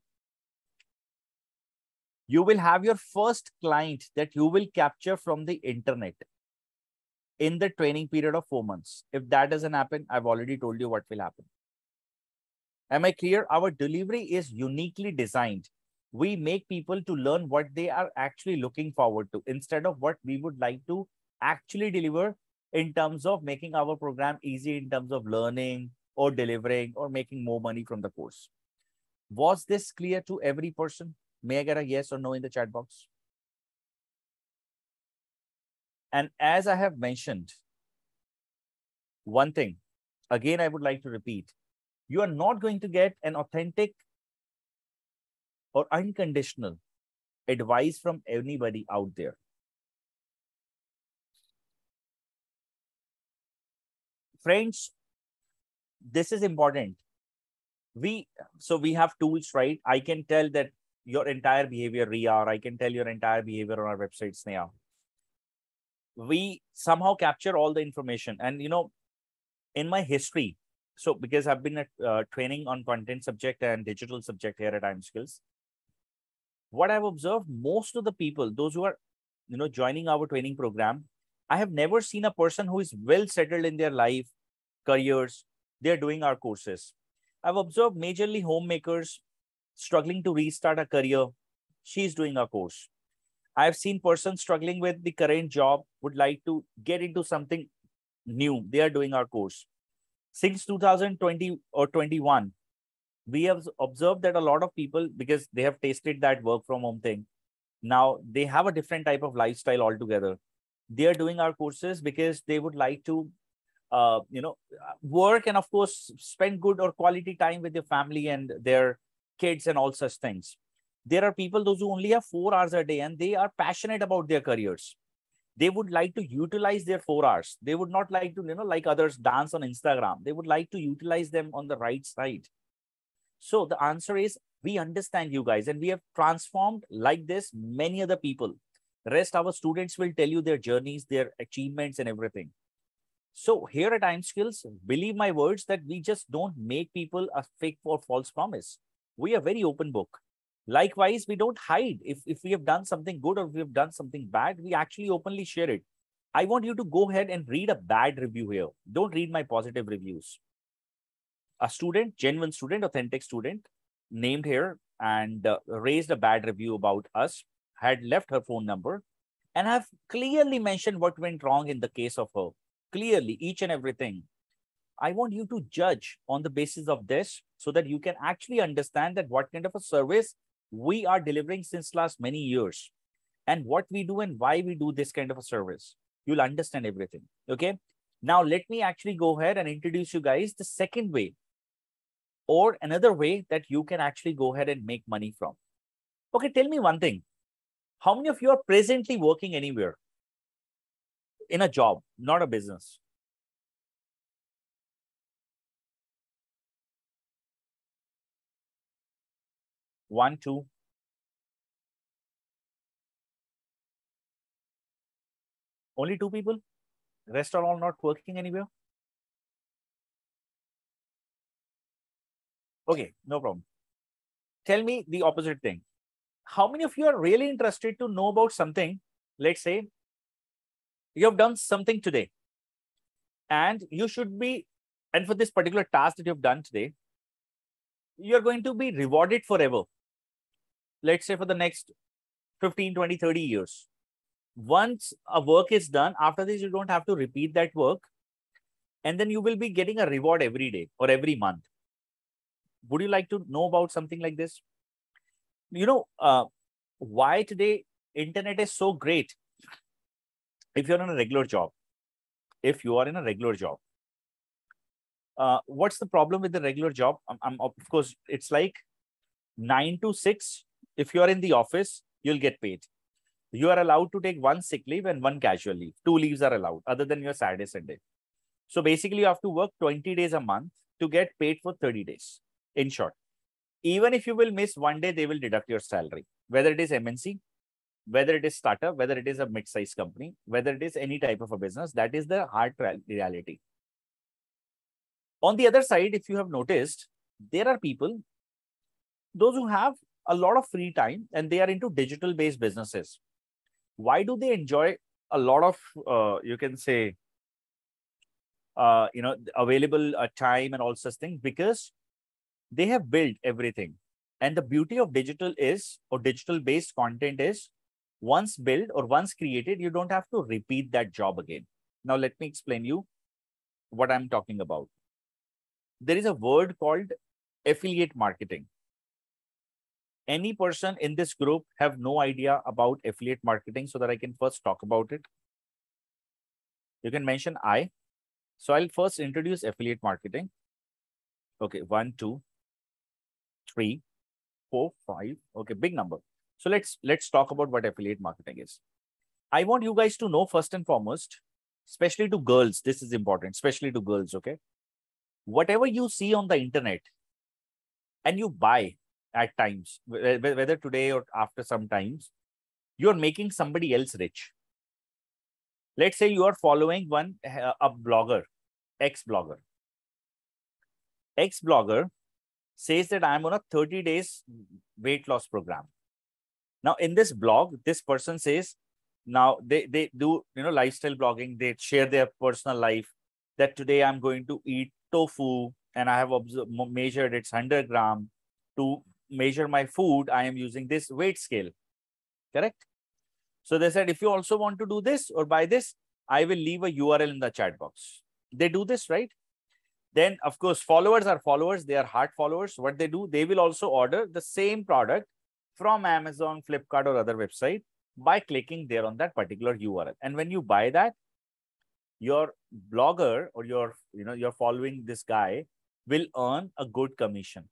You will have your first client that you will capture from the internet in the training period of four months. If that doesn't happen, I've already told you what will happen. Am I clear? Our delivery is uniquely designed. We make people to learn what they are actually looking forward to instead of what we would like to actually deliver in terms of making our program easy in terms of learning or delivering or making more money from the course. Was this clear to every person? May I get a yes or no in the chat box? And as I have mentioned, one thing, again, I would like to repeat, you are not going to get an authentic or unconditional advice from anybody out there. Friends, this is important. We so we have tools, right? I can tell that your entire behavior, Ria, or I can tell your entire behavior on our website, Sneha. We somehow capture all the information. And you know, in my history, so because I've been at, uh, training on content subject and digital subject here at iimskills, what I've observed, most of the people, those who are, you know, joining our training program, I have never seen a person who is well settled in their life, careers. They're doing our courses. I've observed majorly homemakers struggling to restart a career. She's doing a course. I've seen persons struggling with the current job, would like to get into something new. They are doing our course. Since 2020 or 21, we have observed that a lot of people, because they have tasted that work from home thing, now they have a different type of lifestyle altogether. They are doing our courses because they would like to, uh, you know, work and of course spend good or quality time with their family and their kids and all such things. There are people those who only have four hours a day and they are passionate about their careers. They would like to utilize their four hours. They would not like to, you know, like others dance on Instagram. They would like to utilize them on the right side so the answer is we understand you guys and we have transformed like this many other people. Rest our students will tell you their journeys, their achievements and everything. So here at iimskills, believe my words that we just don't make people a fake or false promise. We are very open book. Likewise, we don't hide. If, if we have done something good or we have done something bad, we actually openly share it. I want you to go ahead and read a bad review here. Don't read my positive reviews a student, genuine student, authentic student, named here and uh, raised a bad review about us, had left her phone number, and have clearly mentioned what went wrong in the case of her. Clearly, each and everything. I want you to judge on the basis of this so that you can actually understand that what kind of a service we are delivering since last many years and what we do and why we do this kind of a service. You'll understand everything. Okay. Now, let me actually go ahead and introduce you guys the second way or another way that you can actually go ahead and make money from. Okay, tell me one thing. How many of you are presently working anywhere in a job, not a business? One, two. Only two people? Rest are all not working anywhere? Okay, no problem. Tell me the opposite thing. How many of you are really interested to know about something? Let's say you have done something today and you should be, and for this particular task that you've done today, you're going to be rewarded forever. Let's say for the next 15, 20, 30 years. Once a work is done, after this, you don't have to repeat that work. And then you will be getting a reward every day or every month would you like to know about something like this? You know, uh, why today internet is so great if you're in a regular job. If you are in a regular job, uh, what's the problem with the regular job? I'm, I'm, of course, it's like nine to six. If you are in the office, you'll get paid. You are allowed to take one sick leave and one casual leave. Two leaves are allowed, other than your Saturday, Sunday. So basically, you have to work 20 days a month to get paid for 30 days. In short, even if you will miss one day, they will deduct your salary, whether it is MNC, whether it is startup, whether it is a mid-sized company, whether it is any type of a business. That is the hard reality. On the other side, if you have noticed, there are people, those who have a lot of free time and they are into digital based businesses. Why do they enjoy a lot of, uh, you can say, uh, you know, available uh, time and all such things? Because they have built everything. And the beauty of digital is, or digital based content is, once built or once created, you don't have to repeat that job again. Now, let me explain you what I'm talking about. There is a word called affiliate marketing. Any person in this group have no idea about affiliate marketing so that I can first talk about it? You can mention I. So I'll first introduce affiliate marketing. Okay, one, two, three, four, five. Okay, big number. So let's let's talk about what affiliate marketing is. I want you guys to know first and foremost, especially to girls, this is important, especially to girls, okay? Whatever you see on the internet and you buy at times, whether today or after some times, you're making somebody else rich. Let's say you are following one, uh, a blogger, ex-blogger. Ex-blogger says that I'm on a 30 days weight loss program. Now, in this blog, this person says, now they, they do, you know, lifestyle blogging. They share their personal life that today I'm going to eat tofu and I have observed, measured its 100 gram. To measure my food, I am using this weight scale. Correct? So they said, if you also want to do this or buy this, I will leave a URL in the chat box. They do this, right? Then, of course, followers are followers. They are hard followers. What they do, they will also order the same product from Amazon, Flipkart, or other website by clicking there on that particular URL. And when you buy that, your blogger or your, you know, you're following this guy will earn a good commission.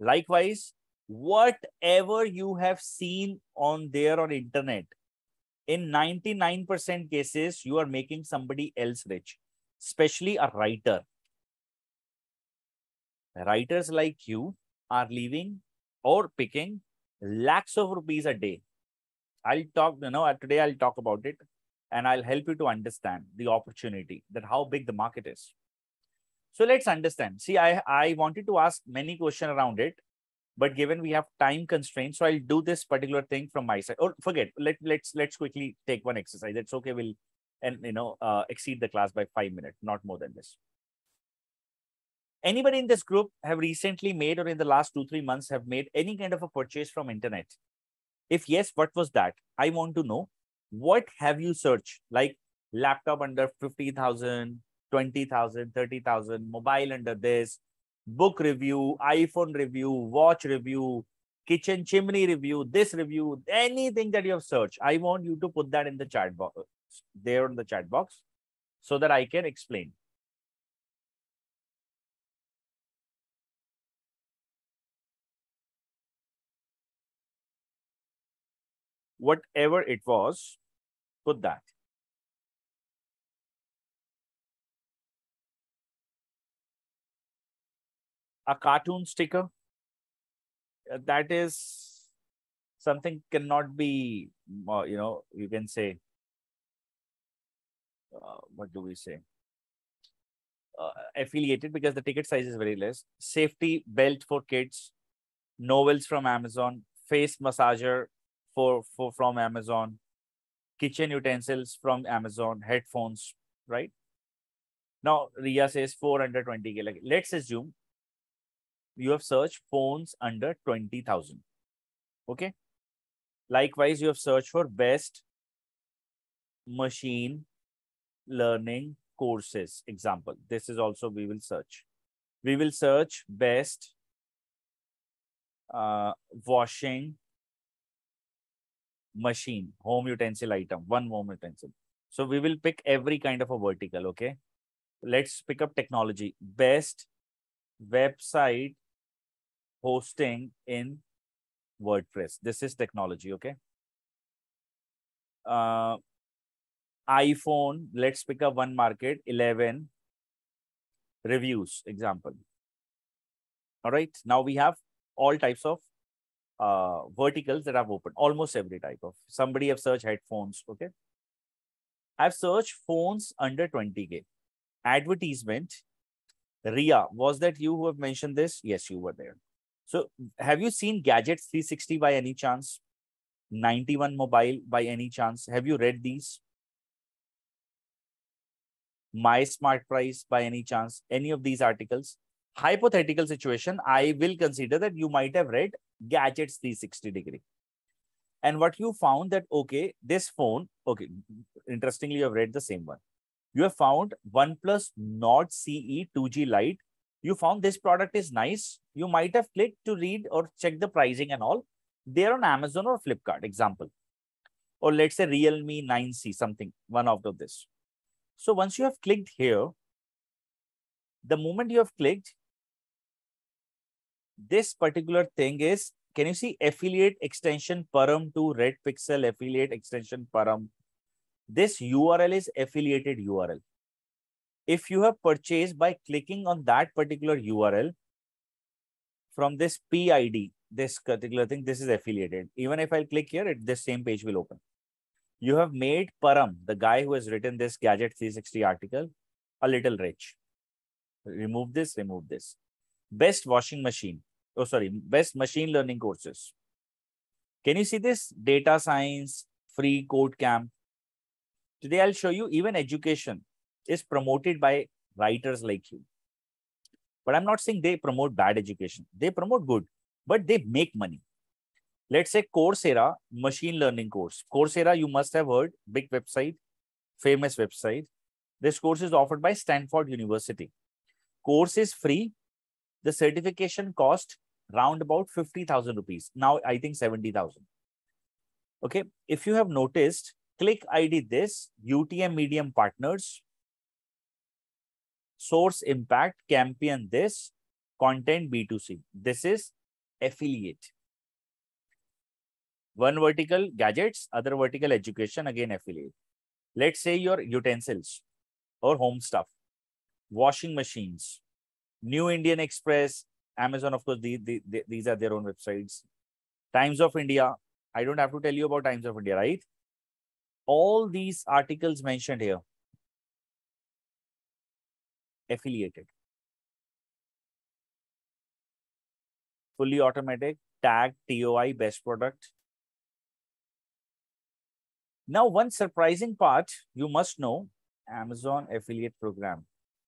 Likewise, whatever you have seen on there on internet, in 99% cases, you are making somebody else rich, especially a writer. Writers like you are leaving or picking lakhs of rupees a day. I'll talk, you know, today I'll talk about it and I'll help you to understand the opportunity that how big the market is. So let's understand. See, I, I wanted to ask many questions around it, but given we have time constraints, so I'll do this particular thing from my side. Or forget, let, let's let's quickly take one exercise. It's okay. We'll and you know uh, exceed the class by five minutes, not more than this. Anybody in this group have recently made or in the last two, three months have made any kind of a purchase from internet? If yes, what was that? I want to know what have you searched? Like laptop under 50,000, 20,000, 30,000, mobile under this, book review, iPhone review, watch review, kitchen chimney review, this review, anything that you have searched. I want you to put that in the chat box, there in the chat box, so that I can explain. Whatever it was, put that. A cartoon sticker uh, that is something cannot be uh, you know you can say uh, what do we say? Uh, affiliated because the ticket size is very less. Safety belt for kids novels from amazon face massager for, for from amazon kitchen utensils from amazon headphones right? Now ria says 420 like let's assume you have searched phones under 20,000. Okay. Likewise, you have searched for best machine learning courses. Example, this is also we will search. We will search best uh, washing machine, home utensil item, one home utensil. So we will pick every kind of a vertical, okay? Let's pick up technology. Best website hosting in WordPress. This is technology, okay? Uh, iPhone, let's pick up one market, 11 reviews example. All right, now we have all types of uh, verticals that have opened, almost every type of. Somebody have searched headphones, okay? I've searched phones under 20K. Advertisement. Ria, was that you who have mentioned this? Yes, you were there. So have you seen Gadgets 360 by any chance? 91 Mobile by any chance? Have you read these? My Smart Price by any chance? Any of these articles? Hypothetical situation, I will consider that you might have read Gadgets 360 degree and what you found that okay this phone okay interestingly you have read the same one you have found oneplus nord ce 2g lite you found this product is nice you might have clicked to read or check the pricing and all. They're on amazon or flipkart example. Or let's say realme 9c something one of this. So once you have clicked here the moment you have clicked this particular thing is can you see affiliate extension param to red pixel affiliate extension param? This url is affiliated url if you have purchased by clicking on that particular url from this pid this particular thing this is affiliated even if i click here it this same page will open you have made param the guy who has written this gadget 360 article a little rich remove this remove this best washing machine oh sorry, best machine learning courses. Can you see this? Data science, free code camp. Today I'll show you even education is promoted by writers like you. But I'm not saying they promote bad education. They promote good, but they make money. Let's say Coursera, machine learning course. Coursera, you must have heard, big website, famous website. This course is offered by Stanford University. Course is free the certification cost round about 50,000 rupees. Now I think 70,000. Okay. If you have noticed, click ID this, UTM Medium Partners, Source Impact, Campaign this, Content B2C. This is affiliate. One vertical gadgets, other vertical education, again affiliate. Let's say your utensils or home stuff, washing machines, New Indian Express, Amazon, of course, the, the, the, these are their own websites. Times of India. I don't have to tell you about Times of India, right? All these articles mentioned here, affiliated. Fully automatic, tag, TOI, best product. Now, one surprising part you must know Amazon affiliate program.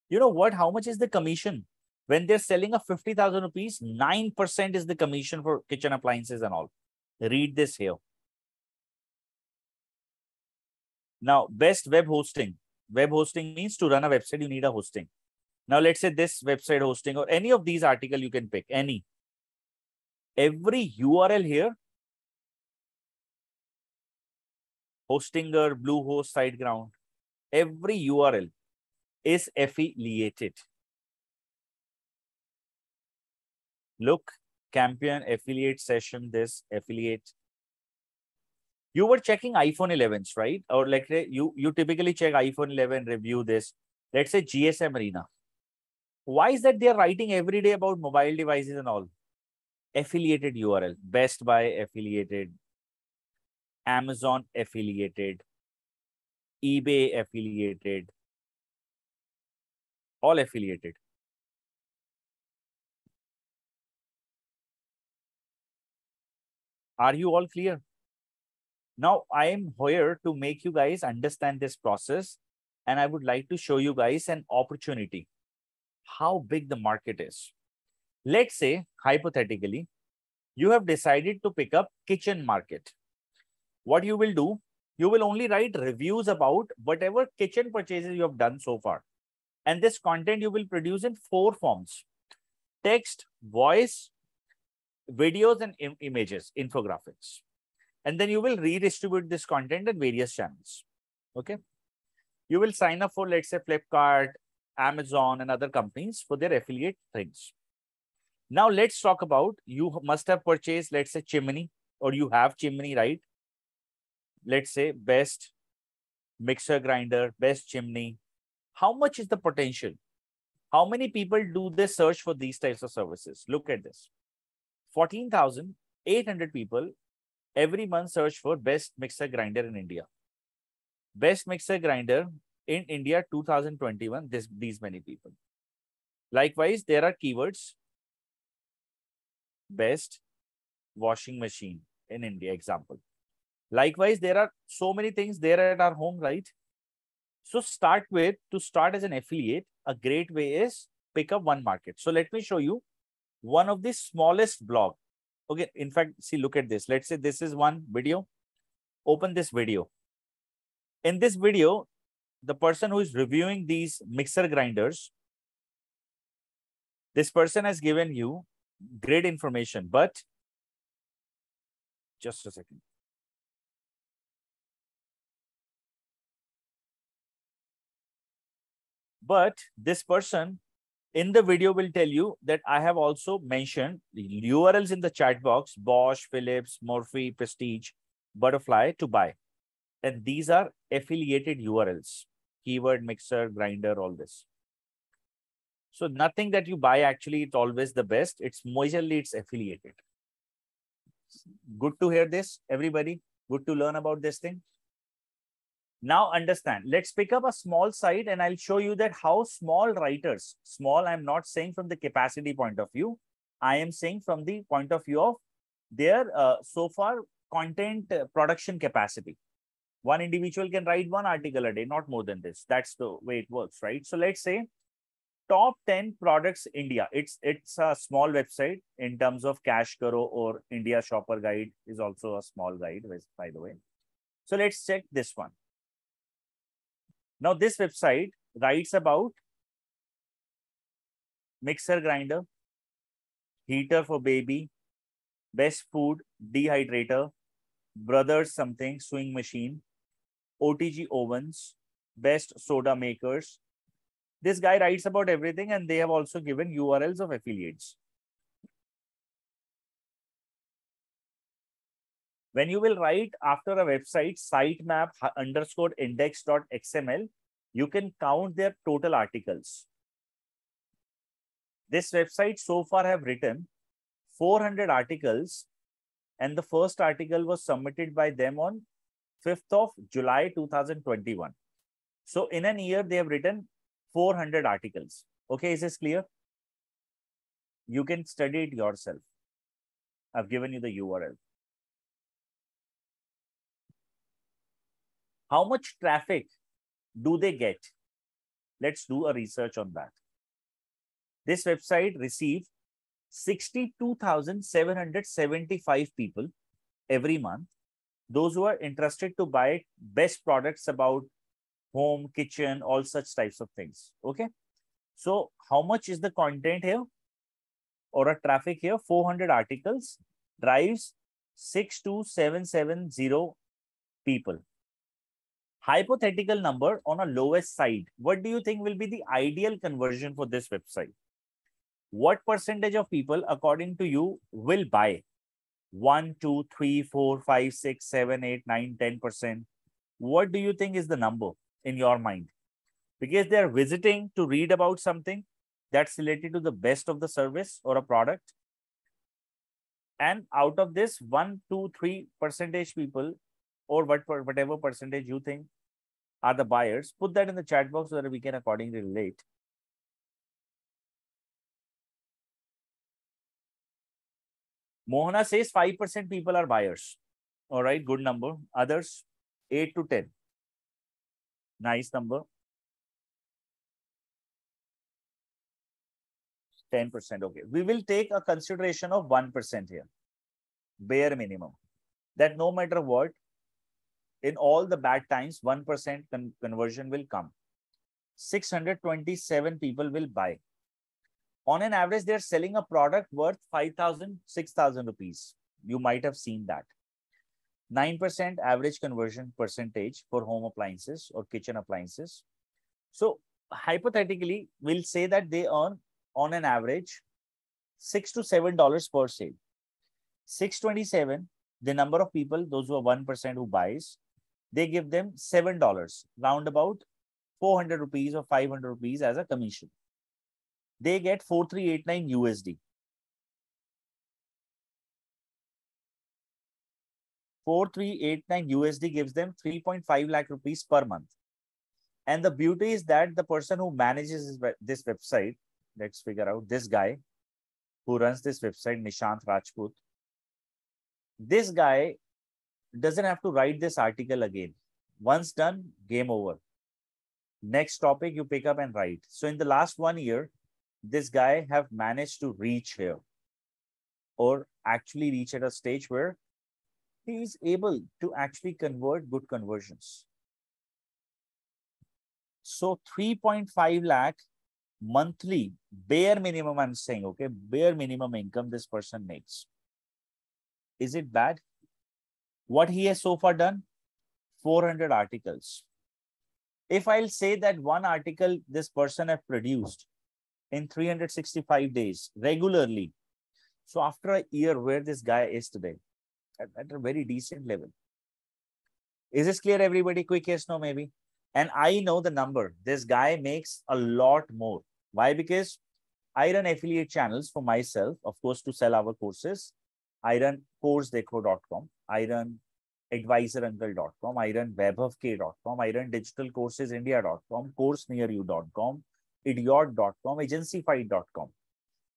You know what? How much is the commission? When they're selling a 50,000 rupees, 9% is the commission for kitchen appliances and all. Read this here. Now, best web hosting. Web hosting means to run a website, you need a hosting. Now, let's say this website hosting or any of these article you can pick, any. Every URL here, Hostinger, Bluehost, SiteGround, every URL is affiliated. look, Campaign affiliate session, this affiliate. You were checking iPhone 11s, right? Or like you, you typically check iPhone 11, review this. Let's say GSM Arena. Why is that they're writing every day about mobile devices and all? Affiliated URL, Best Buy affiliated, Amazon affiliated, eBay affiliated, all affiliated. Are you all clear? Now, I am here to make you guys understand this process and I would like to show you guys an opportunity, how big the market is. Let's say, hypothetically, you have decided to pick up kitchen market. What you will do, you will only write reviews about whatever kitchen purchases you have done so far. And this content you will produce in four forms, text, voice, videos and Im images, infographics. And then you will redistribute this content in various channels. Okay. You will sign up for, let's say, Flipkart, Amazon, and other companies for their affiliate things. Now, let's talk about you must have purchased, let's say, chimney, or you have chimney, right? Let's say, best mixer grinder, best chimney. How much is the potential? How many people do they search for these types of services? Look at this. 14,800 people every month search for best mixer grinder in India. Best mixer grinder in India 2021, this, these many people. Likewise, there are keywords. Best washing machine in India, example. Likewise, there are so many things there at our home, right? So start with, to start as an affiliate, a great way is pick up one market. So let me show you one of the smallest blog. Okay, in fact, see, look at this. Let's say this is one video. Open this video. In this video, the person who is reviewing these mixer grinders, this person has given you great information, but just a second. But this person in the video will tell you that I have also mentioned the URLs in the chat box, Bosch, Philips, Morphy, Prestige, Butterfly to buy. And these are affiliated URLs, keyword, mixer, grinder, all this. So nothing that you buy actually it's always the best. It's majorly it's affiliated. Good to hear this, everybody. Good to learn about this thing. Now understand, let's pick up a small site and I'll show you that how small writers, small, I'm not saying from the capacity point of view. I am saying from the point of view of their uh, so far content uh, production capacity. One individual can write one article a day, not more than this. That's the way it works, right? So let's say top 10 products India. It's it's a small website in terms of CashKaro or India Shopper Guide is also a small guide, by the way. So let's check this one. Now, this website writes about mixer grinder, heater for baby, best food, dehydrator, brothers something, swing machine, OTG ovens, best soda makers. This guy writes about everything and they have also given URLs of affiliates. When you will write after a website sitemap underscore index.xml, you can count their total articles. This website so far have written 400 articles and the first article was submitted by them on 5th of July 2021. So in an year, they have written 400 articles. Okay, is this clear? You can study it yourself. I've given you the URL. How much traffic do they get? Let's do a research on that. This website received 62,775 people every month. Those who are interested to buy best products about home, kitchen, all such types of things. Okay. So how much is the content here or a traffic here? 400 articles drives 62770 people hypothetical number on a lowest side, what do you think will be the ideal conversion for this website? What percentage of people, according to you, will buy? 1, 2, 3, 4, 5, 6, 7, 8, 9, 10%. What do you think is the number in your mind? Because they are visiting to read about something that's related to the best of the service or a product. And out of this, 1, 2, 3 percentage people or what whatever percentage you think are the buyers, put that in the chat box so that we can accordingly relate. Mohana says 5% people are buyers. All right, good number. Others, 8 to 10. Nice number. 10%. Okay. We will take a consideration of 1% here. Bare minimum. That no matter what, in all the bad times, 1% con conversion will come. 627 people will buy. On an average, they're selling a product worth 5,000, 6,000 rupees. You might have seen that. 9% average conversion percentage for home appliances or kitchen appliances. So hypothetically, we'll say that they earn on an average six to seven dollars per sale. 627, the number of people, those who are 1% who buys, they give them $7, round about 400 rupees or 500 rupees as a commission. They get 4389 USD. 4389 USD gives them 3.5 lakh rupees per month. And the beauty is that the person who manages this website, let's figure out this guy who runs this website, Nishant Rajput. This guy doesn't have to write this article again. Once done, game over. Next topic you pick up and write. So in the last one year, this guy have managed to reach here or actually reach at a stage where he is able to actually convert good conversions. So 3.5 lakh monthly bare minimum, I'm saying, okay, bare minimum income this person makes. Is it bad? What he has so far done? 400 articles. If I'll say that one article this person have produced in 365 days regularly, so after a year where this guy is today, at, at a very decent level. Is this clear, everybody? Quick yes, no, maybe. And I know the number. This guy makes a lot more. Why? Because I run affiliate channels for myself, of course, to sell our courses. I run coursedekho.com. I run advisoruncle.com. I run webofk.com. I run digitalcoursesindia.com, coursenearyou.com, idiot.com, agencyfight.com.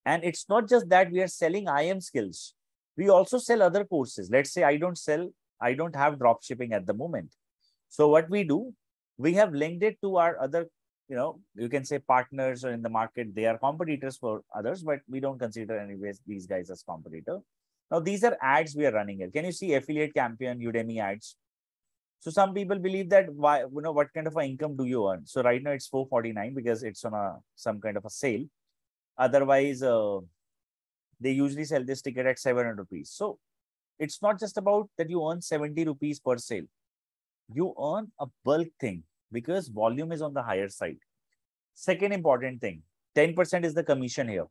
And it's not just that we are selling IIM skills. We also sell other courses. Let's say I don't sell, I don't have drop shipping at the moment. So what we do, we have linked it to our other, you know, you can say partners or in the market, they are competitors for others, but we don't consider anyways these guys as competitor. Now, these are ads we are running here. Can you see affiliate campaign, Udemy ads? So some people believe that why, you know, what kind of income do you earn? So right now it's 449 because it's on a some kind of a sale. Otherwise, uh, they usually sell this ticket at 700 rupees. So it's not just about that you earn 70 rupees per sale. You earn a bulk thing because volume is on the higher side. Second important thing, 10% is the commission here.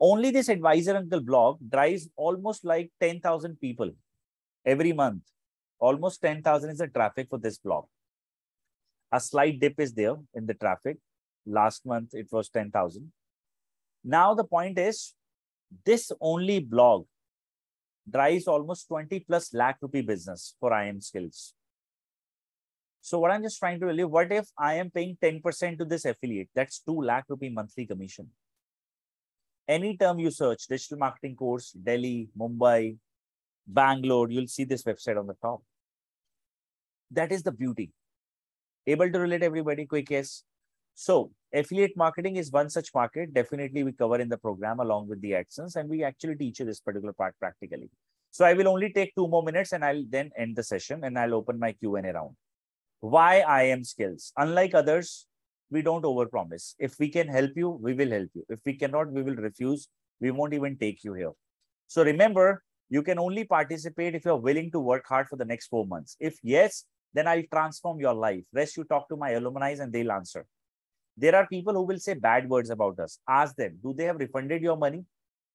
Only this advisor uncle blog drives almost like 10,000 people every month. Almost 10,000 is the traffic for this blog. A slight dip is there in the traffic. Last month it was 10,000. Now the point is this only blog drives almost 20 plus lakh rupee business for IIM skills. So what I'm just trying to tell you, what if I am paying 10% to this affiliate? That's 2 lakh rupee monthly commission. Any term you search, digital marketing course, Delhi, Mumbai, Bangalore, you'll see this website on the top. That is the beauty. Able to relate everybody, quick yes. So affiliate marketing is one such market. Definitely we cover in the program along with the actions and we actually teach you this particular part practically. So I will only take two more minutes and I'll then end the session and I'll open my Q&A round. Why IIM skills? Unlike others, we don't overpromise. If we can help you, we will help you. If we cannot, we will refuse. We won't even take you here. So remember, you can only participate if you're willing to work hard for the next four months. If yes, then I'll transform your life. Rest you talk to my alumni and they'll answer. There are people who will say bad words about us. Ask them, do they have refunded your money?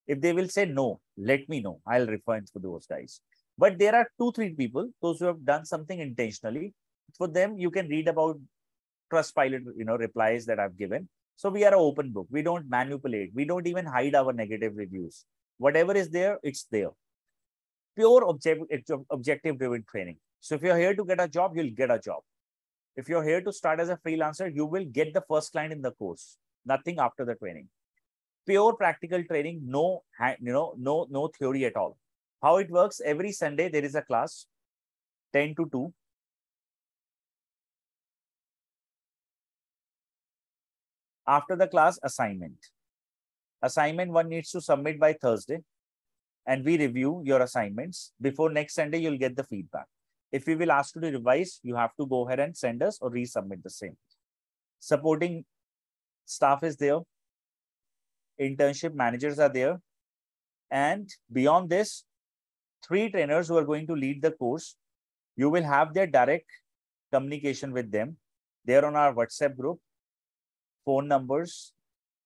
If they will say no, let me know. I'll refund for those guys. But there are two, three people, those who have done something intentionally. For them, you can read about Trustpilot, you know, replies that I've given. So we are an open book. We don't manipulate. We don't even hide our negative reviews. Whatever is there, it's there. Pure objective, objective driven training. So if you're here to get a job, you'll get a job. If you're here to start as a freelancer, you will get the first client in the course, nothing after the training. Pure practical training, no, you know, no, no theory at all. How it works, every Sunday, there is a class, 10 to 2. After the class, assignment. Assignment one needs to submit by Thursday and we review your assignments. Before next Sunday, you'll get the feedback. If we will ask you to revise, you have to go ahead and send us or resubmit the same. Supporting staff is there. Internship managers are there. And beyond this, three trainers who are going to lead the course, you will have their direct communication with them. They're on our WhatsApp group, phone numbers,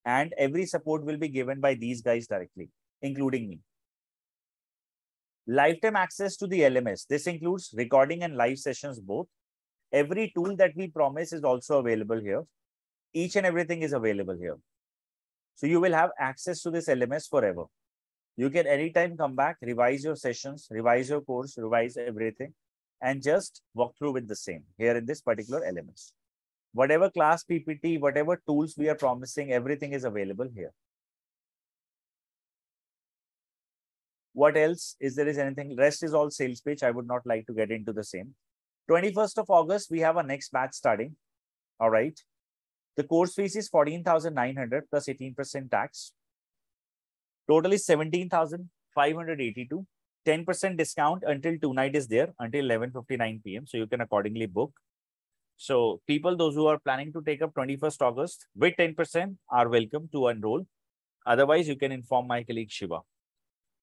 and every support will be given by these guys directly, including me. Lifetime access to the LMS. This includes recording and live sessions both. Every tool that we promise is also available here. Each and everything is available here. So you will have access to this LMS forever. You can anytime come back, revise your sessions, revise your course, revise everything, and just walk through with the same here in this particular elements. Whatever class PPT, whatever tools we are promising, everything is available here. What else? Is there is anything? Rest is all sales pitch. I would not like to get into the same. 21st of August, we have a next batch starting. All right. The course fees is 14,900 plus 18% tax. Total is 17,582. 10% discount until tonight is there until 11.59 p.m. So you can accordingly book. So people, those who are planning to take up 21st August with 10% are welcome to enroll. Otherwise, you can inform my colleague Shiva.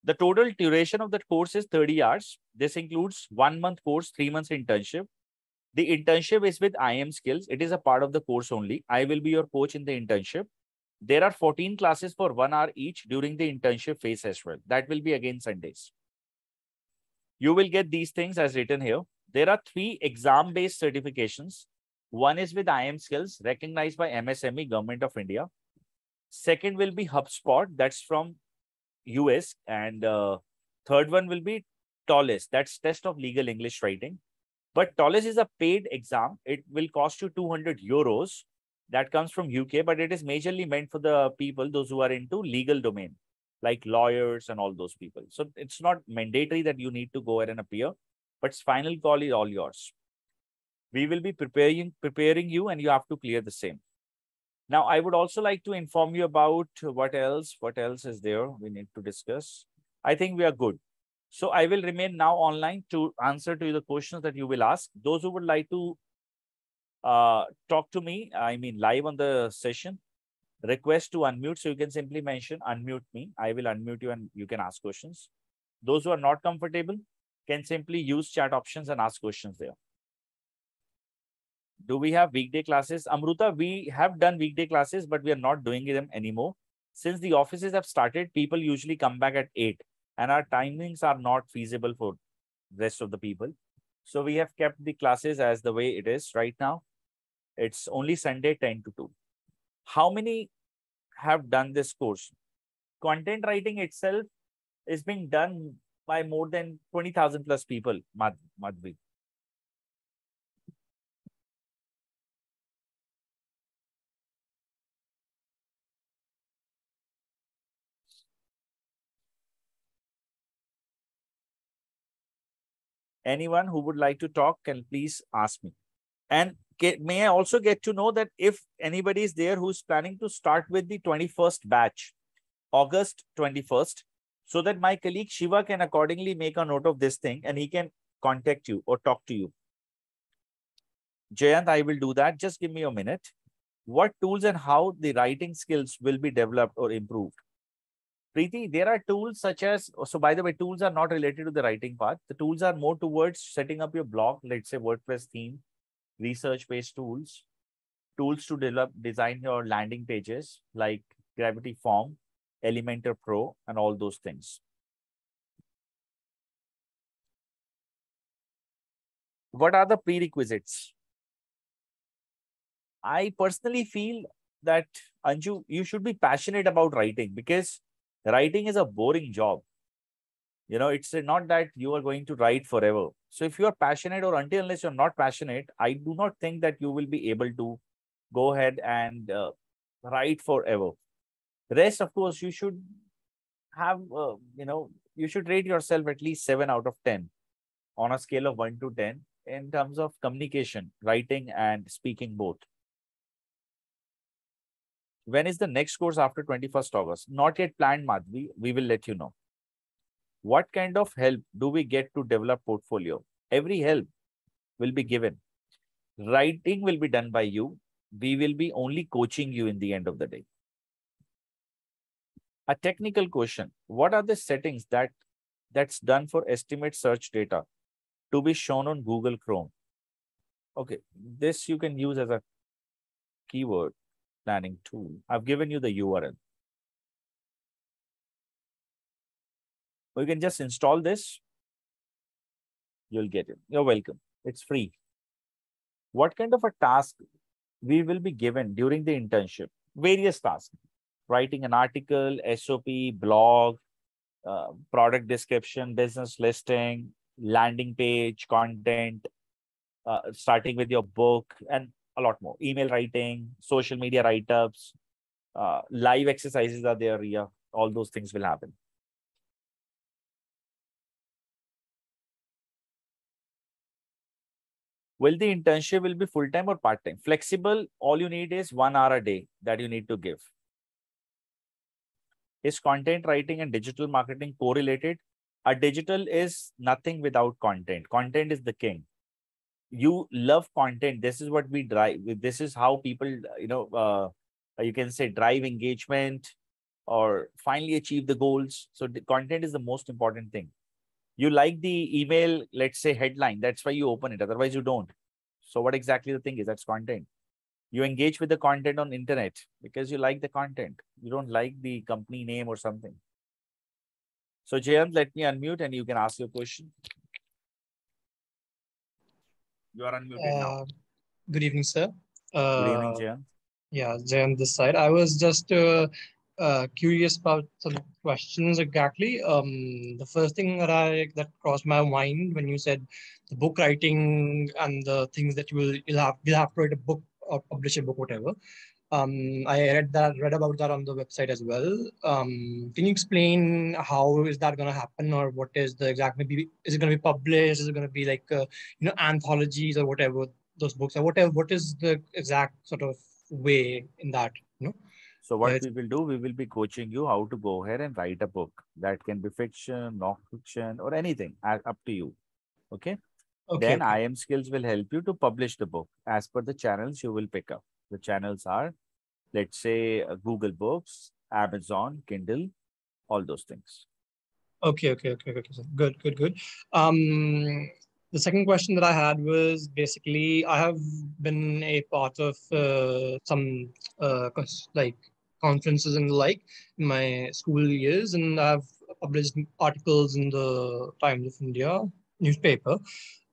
The total duration of the course is 30 hours. This includes one month course, three months internship. The internship is with IIM Skills. It is a part of the course only. I will be your coach in the internship. There are 14 classes for one hour each during the internship phase as well. That will be again Sundays. You will get these things as written here. There are three exam-based certifications. One is with IIM Skills, recognized by MSME, Government of India. Second will be HubSpot, that's from US. And uh, third one will be TOLES, that's Test of Legal English Writing. But TOLES is a paid exam. It will cost you 200 euros. That comes from UK, but it is majorly meant for the people, those who are into legal domain, like lawyers and all those people. So it's not mandatory that you need to go ahead and appear, but final call is all yours. We will be preparing preparing you, and you have to clear the same. Now, I would also like to inform you about what else, what else is there we need to discuss. I think we are good. So I will remain now online to answer to the questions that you will ask. Those who would like to uh, talk to me, I mean live on the session, request to unmute. So you can simply mention unmute me. I will unmute you and you can ask questions. Those who are not comfortable can simply use chat options and ask questions there do we have weekday classes? Amruta, we have done weekday classes, but we are not doing them anymore. Since the offices have started, people usually come back at 8 and our timings are not feasible for rest of the people. So we have kept the classes as the way it is right now. It's only Sunday 10 to 2. How many have done this course? Content writing itself is being done by more than 20,000 plus people, Madhvi. Anyone who would like to talk can please ask me. And may I also get to know that if anybody is there who's planning to start with the 21st batch, August 21st, so that my colleague Shiva can accordingly make a note of this thing and he can contact you or talk to you. Jayant, I will do that. Just give me a minute. What tools and how the writing skills will be developed or improved? Preeti, there are tools such as, so by the way, tools are not related to the writing part. The tools are more towards setting up your blog, let's say WordPress theme, research-based tools, tools to develop, design your landing pages like Gravity Form, Elementor Pro, and all those things. What are the prerequisites? I personally feel that Anju, you should be passionate about writing because writing is a boring job. You know it's not that you are going to write forever. So if you are passionate or until unless you're not passionate i do not think that you will be able to go ahead and uh, write forever. Rest of course you should have uh, you know you should rate yourself at least 7 out of 10 on a scale of 1 to 10 in terms of communication writing and speaking both when is the next course after 21st August? Not yet planned, Madhvi. We will let you know. What kind of help do we get to develop portfolio? Every help will be given. Writing will be done by you. We will be only coaching you in the end of the day. A technical question. What are the settings that that's done for estimate search data to be shown on Google Chrome? Okay, this you can use as a keyword planning tool. I've given you the URL. You can just install this. You'll get it. You're welcome. It's free. What kind of a task we will be given during the internship? Various tasks. Writing an article, SOP, blog, uh, product description, business listing, landing page, content, uh, starting with your book, and a lot more. Email writing, social media write ups, uh, live exercises are there. Yeah, all those things will happen. Will the internship will be full time or part time? Flexible. All you need is one hour a day that you need to give. Is content writing and digital marketing correlated? A digital is nothing without content. Content is the king. You love content. This is what we drive. This is how people, you know, uh, you can say drive engagement or finally achieve the goals. So the content is the most important thing. You like the email, let's say headline. That's why you open it. Otherwise, you don't. So what exactly the thing is? That's content you engage with the content on internet because you like the content you don't like the company name or something so Jayant, let me unmute and you can ask your question you are unmuted uh, now good evening sir uh, good evening Jayant. yeah Jayant this side i was just uh, uh, curious about some questions exactly. Um, the first thing that I that crossed my mind when you said the book writing and the things that you will you'll have you'll have to write a book or publish a book, whatever. Um, I read that read about that on the website as well. Um, can you explain how is that going to happen, or what is the exact maybe is it going to be published? Is it going to be like uh, you know anthologies or whatever those books or whatever? What is the exact sort of way in that? You know. So what we will do, we will be coaching you how to go ahead and write a book. That can be fiction, non-fiction, or anything. Up to you. Okay. Okay, then. IIM Skills will help you to publish the book as per the channels you will pick up. The channels are, let's say, uh, Google Books, Amazon, Kindle, all those things. Okay, okay, okay, okay. Good, good, good. Um, the second question that I had was basically I have been a part of uh, some uh, like conferences and the like in my school years, and I've published articles in the Times of India newspaper.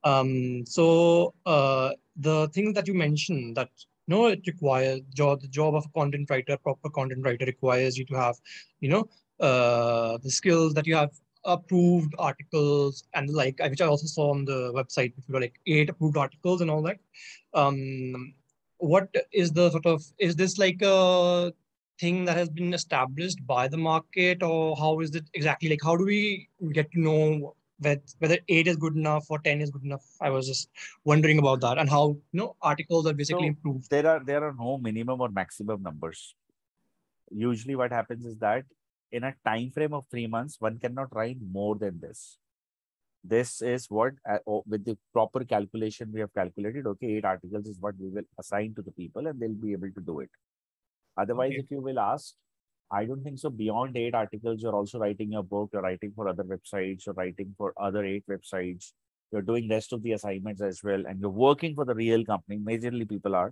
Um, so uh, the thing that you mentioned that know it requires job the job of a content writer, proper content writer requires you to have, you know, uh, the skills that you have approved articles and like which I also saw on the website, which were like eight approved articles and all that. Um, what is the sort of is this like a thing that has been established by the market or how is it exactly like how do we get to know whether eight is good enough or 10 is good enough. I was just wondering about that and how, you know, articles are basically so improved. There are, there are no minimum or maximum numbers. Usually what happens is that in a time frame of three months, one cannot write more than this. This is what, uh, oh, with the proper calculation we have calculated, okay, eight articles is what we will assign to the people and they'll be able to do it. Otherwise, okay. if you will ask, I don't think so. Beyond eight articles, you're also writing your book, you're writing for other websites, you're writing for other eight websites, you're doing rest of the assignments as well, and you're working for the real company. Majorly people are.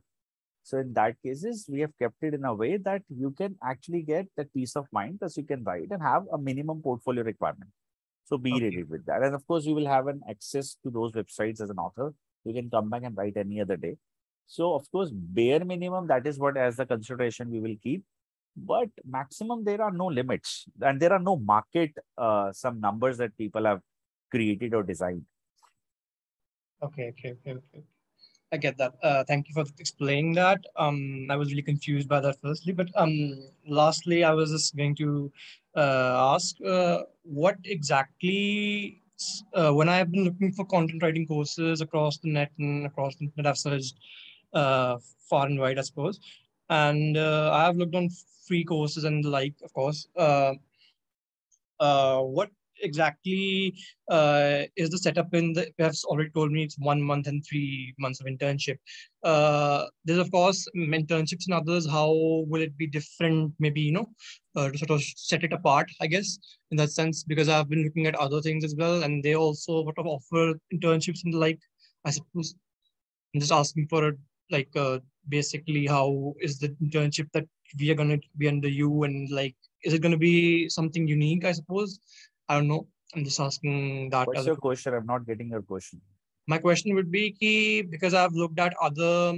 So in that cases, we have kept it in a way that you can actually get that peace of mind that you can write and have a minimum portfolio requirement. So be okay. ready with that. And of course, you will have an access to those websites as an author. You can come back and write any other day. So of course, bare minimum, that is what as the consideration we will keep but maximum there are no limits and there are no market uh, some numbers that people have created or designed. Okay okay okay okay. I get that. Uh, thank you for explaining that. Um i was really confused by that firstly but um lastly i was just going to uh, ask uh, what exactly uh, when i have been looking for content writing courses across the net and across the internet i've searched uh, far and wide i suppose. And I have looked on free courses and the like, of course. Uh, uh, what exactly uh, is the setup in the, have already told me it's one month and three months of internship. Uh, there's of course internships and others. How will it be different? Maybe, you know, uh, to sort of set it apart, I guess, in that sense, because I've been looking at other things as well. And they also sort of offer internships and the like, I suppose. I'm just asking for a like uh, basically how is the internship that we are going to be under you and like is it going to be something unique i suppose i don't know i'm just asking that what's your question i'm not getting your question my question would be key because i've looked at other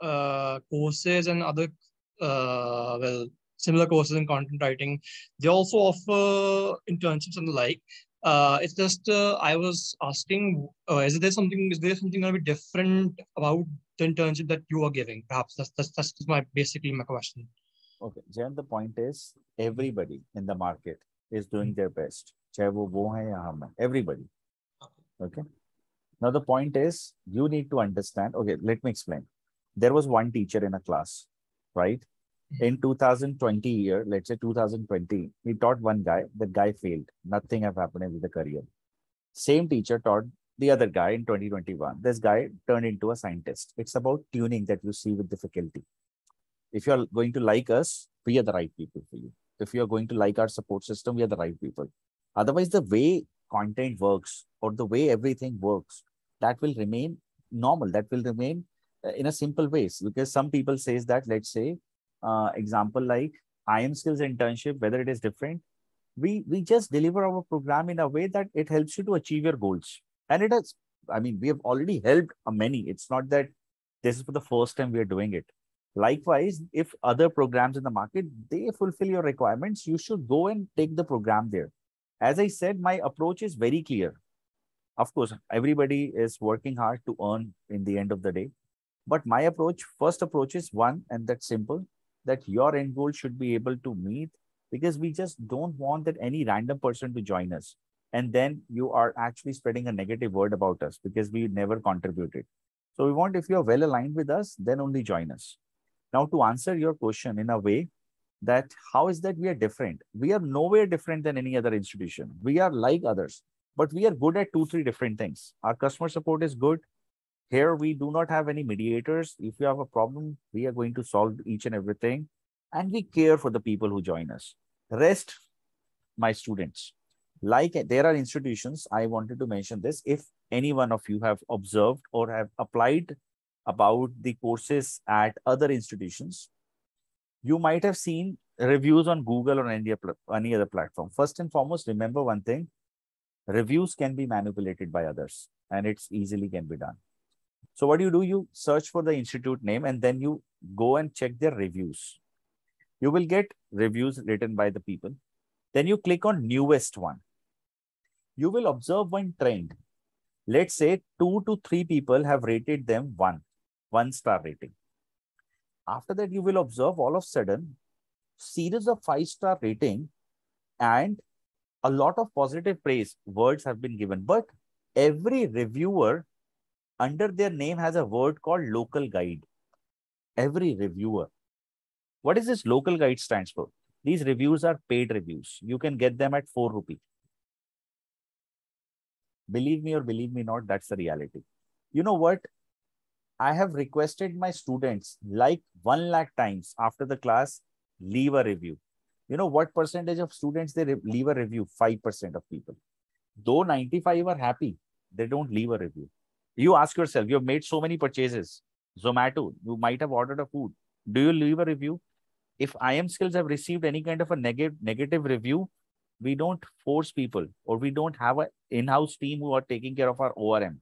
uh, courses and other uh, well similar courses in content writing. They also offer internships and the like. Uh, it's just uh, I was asking, uh, is there something? Is there something going to be different about the internship that you are giving? Perhaps that's that's, that's my basically my question. Okay, Jan, the point is everybody in the market is doing their best. Everybody. Okay. Now the point is you need to understand. Okay, let me explain. There was one teacher in a class, right? In 2020 year, let's say 2020, he taught one guy. The guy failed. Nothing have happened with the career. Same teacher taught the other guy in 2021. This guy turned into a scientist. It's about tuning that you see with difficulty. If you're going to like us, we are the right people for you. If you're going to like our support system, we are the right people. Otherwise, the way content works or the way everything works, that will remain normal. That will remain uh, in a simple ways. Because some people says that, let's say, uh, example like IIM skills internship, whether it is different, we we just deliver our program in a way that it helps you to achieve your goals. And it has, I mean, we have already helped many. It's not that this is for the first time we are doing it. Likewise, if other programs in the market, they fulfill your requirements, you should go and take the program there. As I said, my approach is very clear. Of course, everybody is working hard to earn in the end of the day. But my approach, first approach is one, and that's simple, that your end goal should be able to meet because we just don't want that any random person to join us. And then you are actually spreading a negative word about us because we never contributed. So we want if you're well aligned with us, then only join us. Now, to answer your question in a way that how is that we are different? We are nowhere different than any other institution. We are like others, but we are good at two, three different things. Our customer support is good. Here, we do not have any mediators. If you have a problem, we are going to solve each and everything. And we care for the people who join us. Rest, my students. Like there are institutions, I wanted to mention this. If any one of you have observed or have applied about the courses at other institutions, you might have seen reviews on Google or any, other platform. First and foremost, remember one thing, reviews can be manipulated by others and it's easily can be done. So what do you do? You search for the institute name and then you go and check their reviews. You will get reviews written by the people. Then you click on newest one. You will observe one trend. Let's say two to three people have rated them one one star rating. After that, you will observe all of a sudden series of five star rating and a lot of positive praise words have been given. But every reviewer under their name has a word called local guide. Every reviewer. What is this local guide stands for? These reviews are paid reviews. You can get them at 4 rupee. Believe me or believe me not, that's the reality. You know what? I have requested my students like 1 lakh times after the class, leave a review. You know what percentage of students they leave a review? 5% of people. Though 95 are happy, they don't leave a review. You ask yourself, you have made so many purchases. Zomato, you might have ordered a food. Do you leave a review? If IIM skills have received any kind of a negative negative review, we don't force people or we don't have an in-house team who are taking care of our ORM.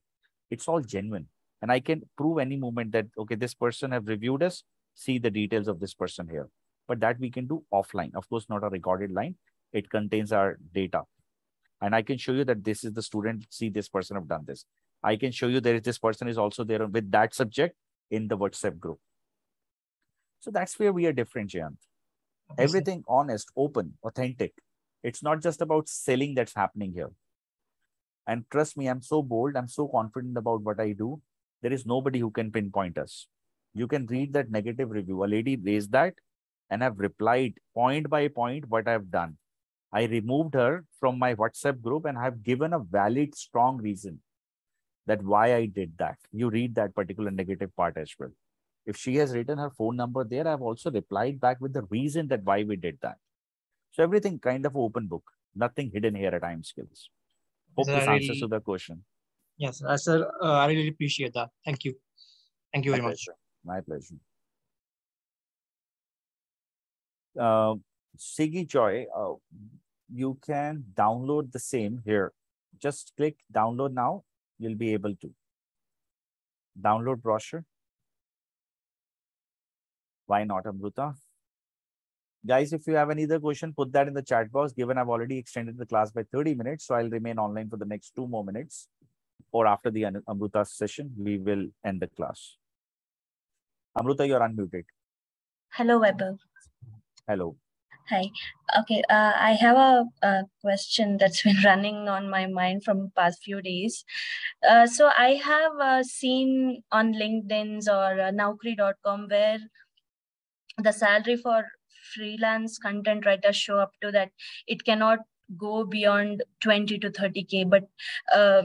It's all genuine and I can prove any moment that, okay, this person have reviewed us, see the details of this person here. But that we can do offline. Of course, not a recorded line. It contains our data. And I can show you that this is the student, see this person have done this. I can show you that this person is also there with that subject in the WhatsApp group. So that's where we are different, Jayant. Everything honest, open, authentic. It's not just about selling that's happening here. And trust me, I'm so bold. I'm so confident about what I do there is nobody who can pinpoint us. You can read that negative review. A lady raised that and I've replied point by point what I've done. I removed her from my WhatsApp group and I've given a valid, strong reason that why I did that. You read that particular negative part as well. If she has written her phone number there, I've also replied back with the reason that why we did that. So everything kind of open book, nothing hidden here at IIM Skills. Hope this answers to the question. Yes, uh, sir. Uh, I really appreciate that. Thank you. Thank you very My much. Pleasure. My pleasure. Uh, Sigi Joy, uh, you can download the same here. Just click download now. You'll be able to download brochure. Why not, Amruta? Guys, if you have any other question, put that in the chat box. Given I've already extended the class by 30 minutes, so I'll remain online for the next two more minutes. Or after the Amruta session, we will end the class. Amruta, you're unmuted. Hello, Weber. Hello. Hi. Okay, uh, I have a, a, question that's been running on my mind from past few days. Uh, so I have uh, seen on LinkedIn's or uh, Naukri.com where the salary for freelance content writers show up to that it cannot go beyond 20 to 30k but uh,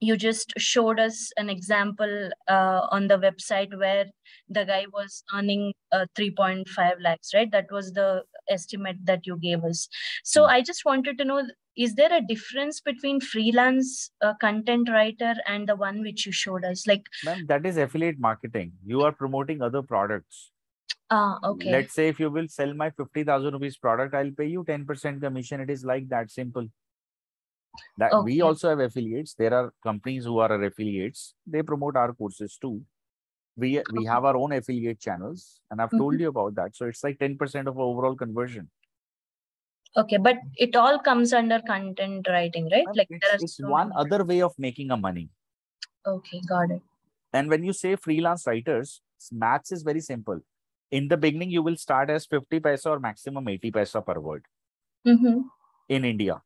you just showed us an example uh, on the website where the guy was earning uh, 3.5 lakhs right that was the estimate that you gave us so hmm. i just wanted to know is there a difference between freelance uh, content writer and the one which you showed us like ma'am that is affiliate marketing you are promoting other products Ah, okay. Let's say if you will sell my 50,000 rupees product, I'll pay you 10% commission. It is like that simple. That okay. we also have affiliates. There are companies who are our affiliates. They promote our courses too. We we have our own affiliate channels, and I've told mm-hmm. you about that. So it's like 10% of overall conversion. Okay, but it all comes under content writing, right? Like it's, it's so one other way of making a money. Okay, got it. And when you say freelance writers, maths is very simple in the beginning you will start as 50 paisa or maximum 80 paisa per word mm-hmm. in india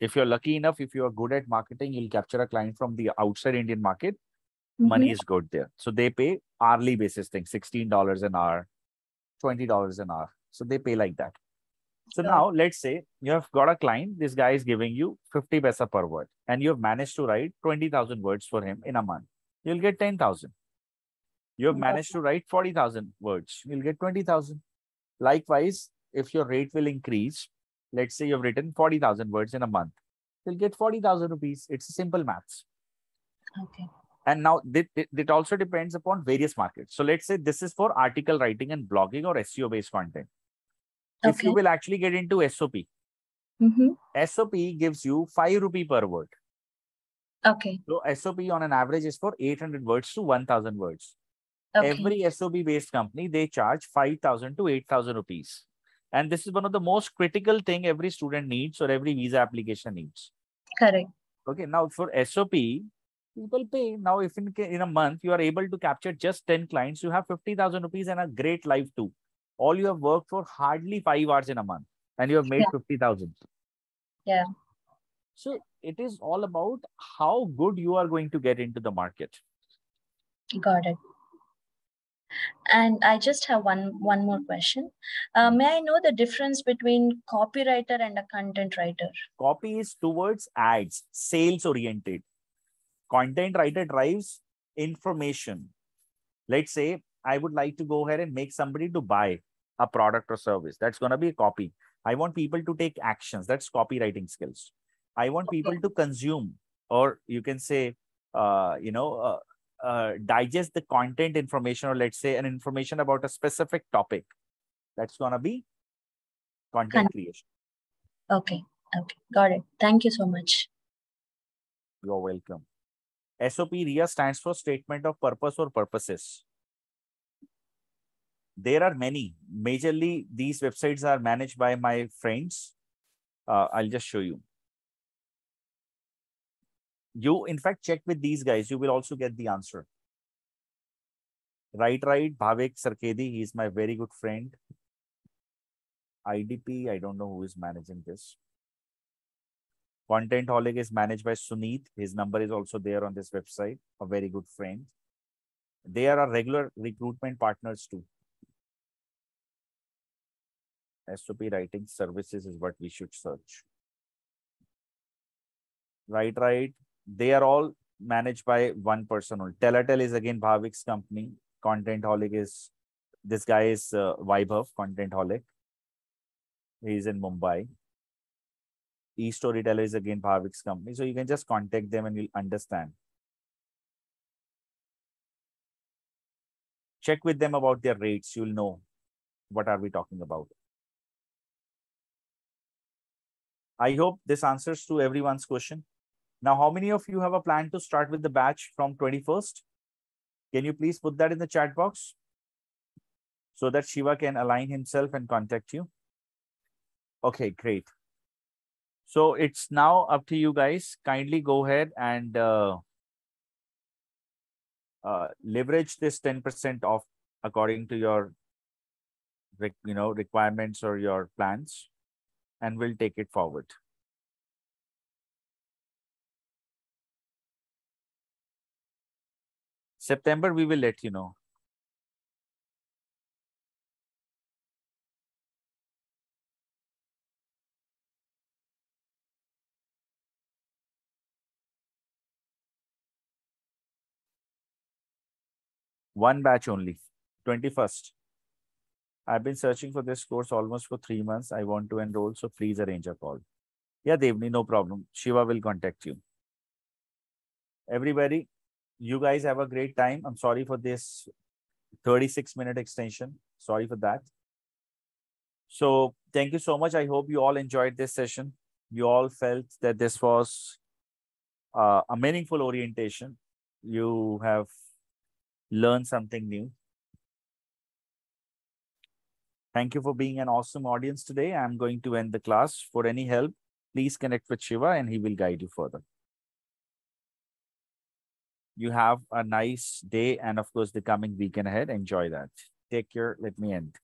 if you're lucky enough if you are good at marketing you'll capture a client from the outside indian market. Money mm-hmm. is good there. So they pay hourly basis thing $16 an hour $20 an hour. So they pay like that. So now let's say you have got a client this guy is giving you 50 paisa per word and you have managed to write 20000 words for him in a month. You'll get 10000 you have managed to write 40,000 words, you'll get 20,000. Likewise, if your rate will increase, let's say you've written 40,000 words in a month, you'll get 40,000 rupees. It's a simple maths. Okay. And now it, it, it, also depends upon various markets. So let's say this is for article writing and blogging or SEO based content. Okay. If you will actually get into SOP, mm-hmm. SOP gives you 5 rupee per word. Okay. So SOP on an average is for 800 words to 1000 words. Okay. Every SOP based company, they charge 5,000 to 8,000 rupees. And this is one of the most critical thing every student needs or every visa application needs. Correct. Okay. Now for SOP, people pay. Now if in, in a month you are able to capture just 10 clients, you have 50,000 rupees and a great life too. All you have worked for hardly five hours in a month and you have made yeah. 50,000. Yeah. So it is all about how good you are going to get into the market. Got it. And I just have one one more question. Uh, may I know the difference between copywriter and a content writer? Copy is towards ads, sales oriented. Content writer drives information. Let's say I would like to go ahead and make somebody to buy a product or service. That's going to be a copy. I want people to take actions. That's copywriting skills. I want okay. people to consume, or you can say, uh, you know, uh, uh, digest the content information or let's say an information about a specific topic that's going to be content Con- creation okay okay got it thank you so much you're welcome sop ria stands for statement of purpose or purposes. There are many. Majorly these websites are managed by my friends. Uh, i'll just show you. You in fact check with these guys. You will also get the answer. Right right bhavik sarkedi he is my very good friend. Idp i don't know who is managing this content holic is managed by suneet his number is also there on this website a very good friend they are our regular recruitment partners too sop writing services is what we should search right right they are all managed by one person. Teletel is again Bhavik's company. Content Holic is this guy is uh, Vaibhav, Content Holic. He is in Mumbai. E-Storyteller is again Bhavik's company. So you can just contact them and you'll understand. Check with them about their rates. You'll know what are we talking about. I hope this answers to everyone's question. Now, how many of you have a plan to start with the batch from 21st? Can you please put that in the chat box? so that Shiva can align himself and contact you? Okay, great. So it's now up to you guys. Kindly go ahead and uh, uh, leverage this 10% off according to your you know requirements or your plans and we'll take it forward. September, we will let you know. One batch only, 21st. I've been searching for this course almost for three months. I want to enroll, so please arrange a call. Yeah, Devni, no problem. Shiva will contact you. Everybody, you guys have a great time. I'm sorry for this 36 minute extension. Sorry for that. So thank you so much. I hope you all enjoyed this session. You all felt that this was uh, a meaningful orientation. You have learn something new. Thank you for being an awesome audience today. I'm going to end the class. For any help, please connect with Shiva and he will guide you further. You have a nice day and of course the coming weekend ahead. Enjoy that. Take care. Let me end.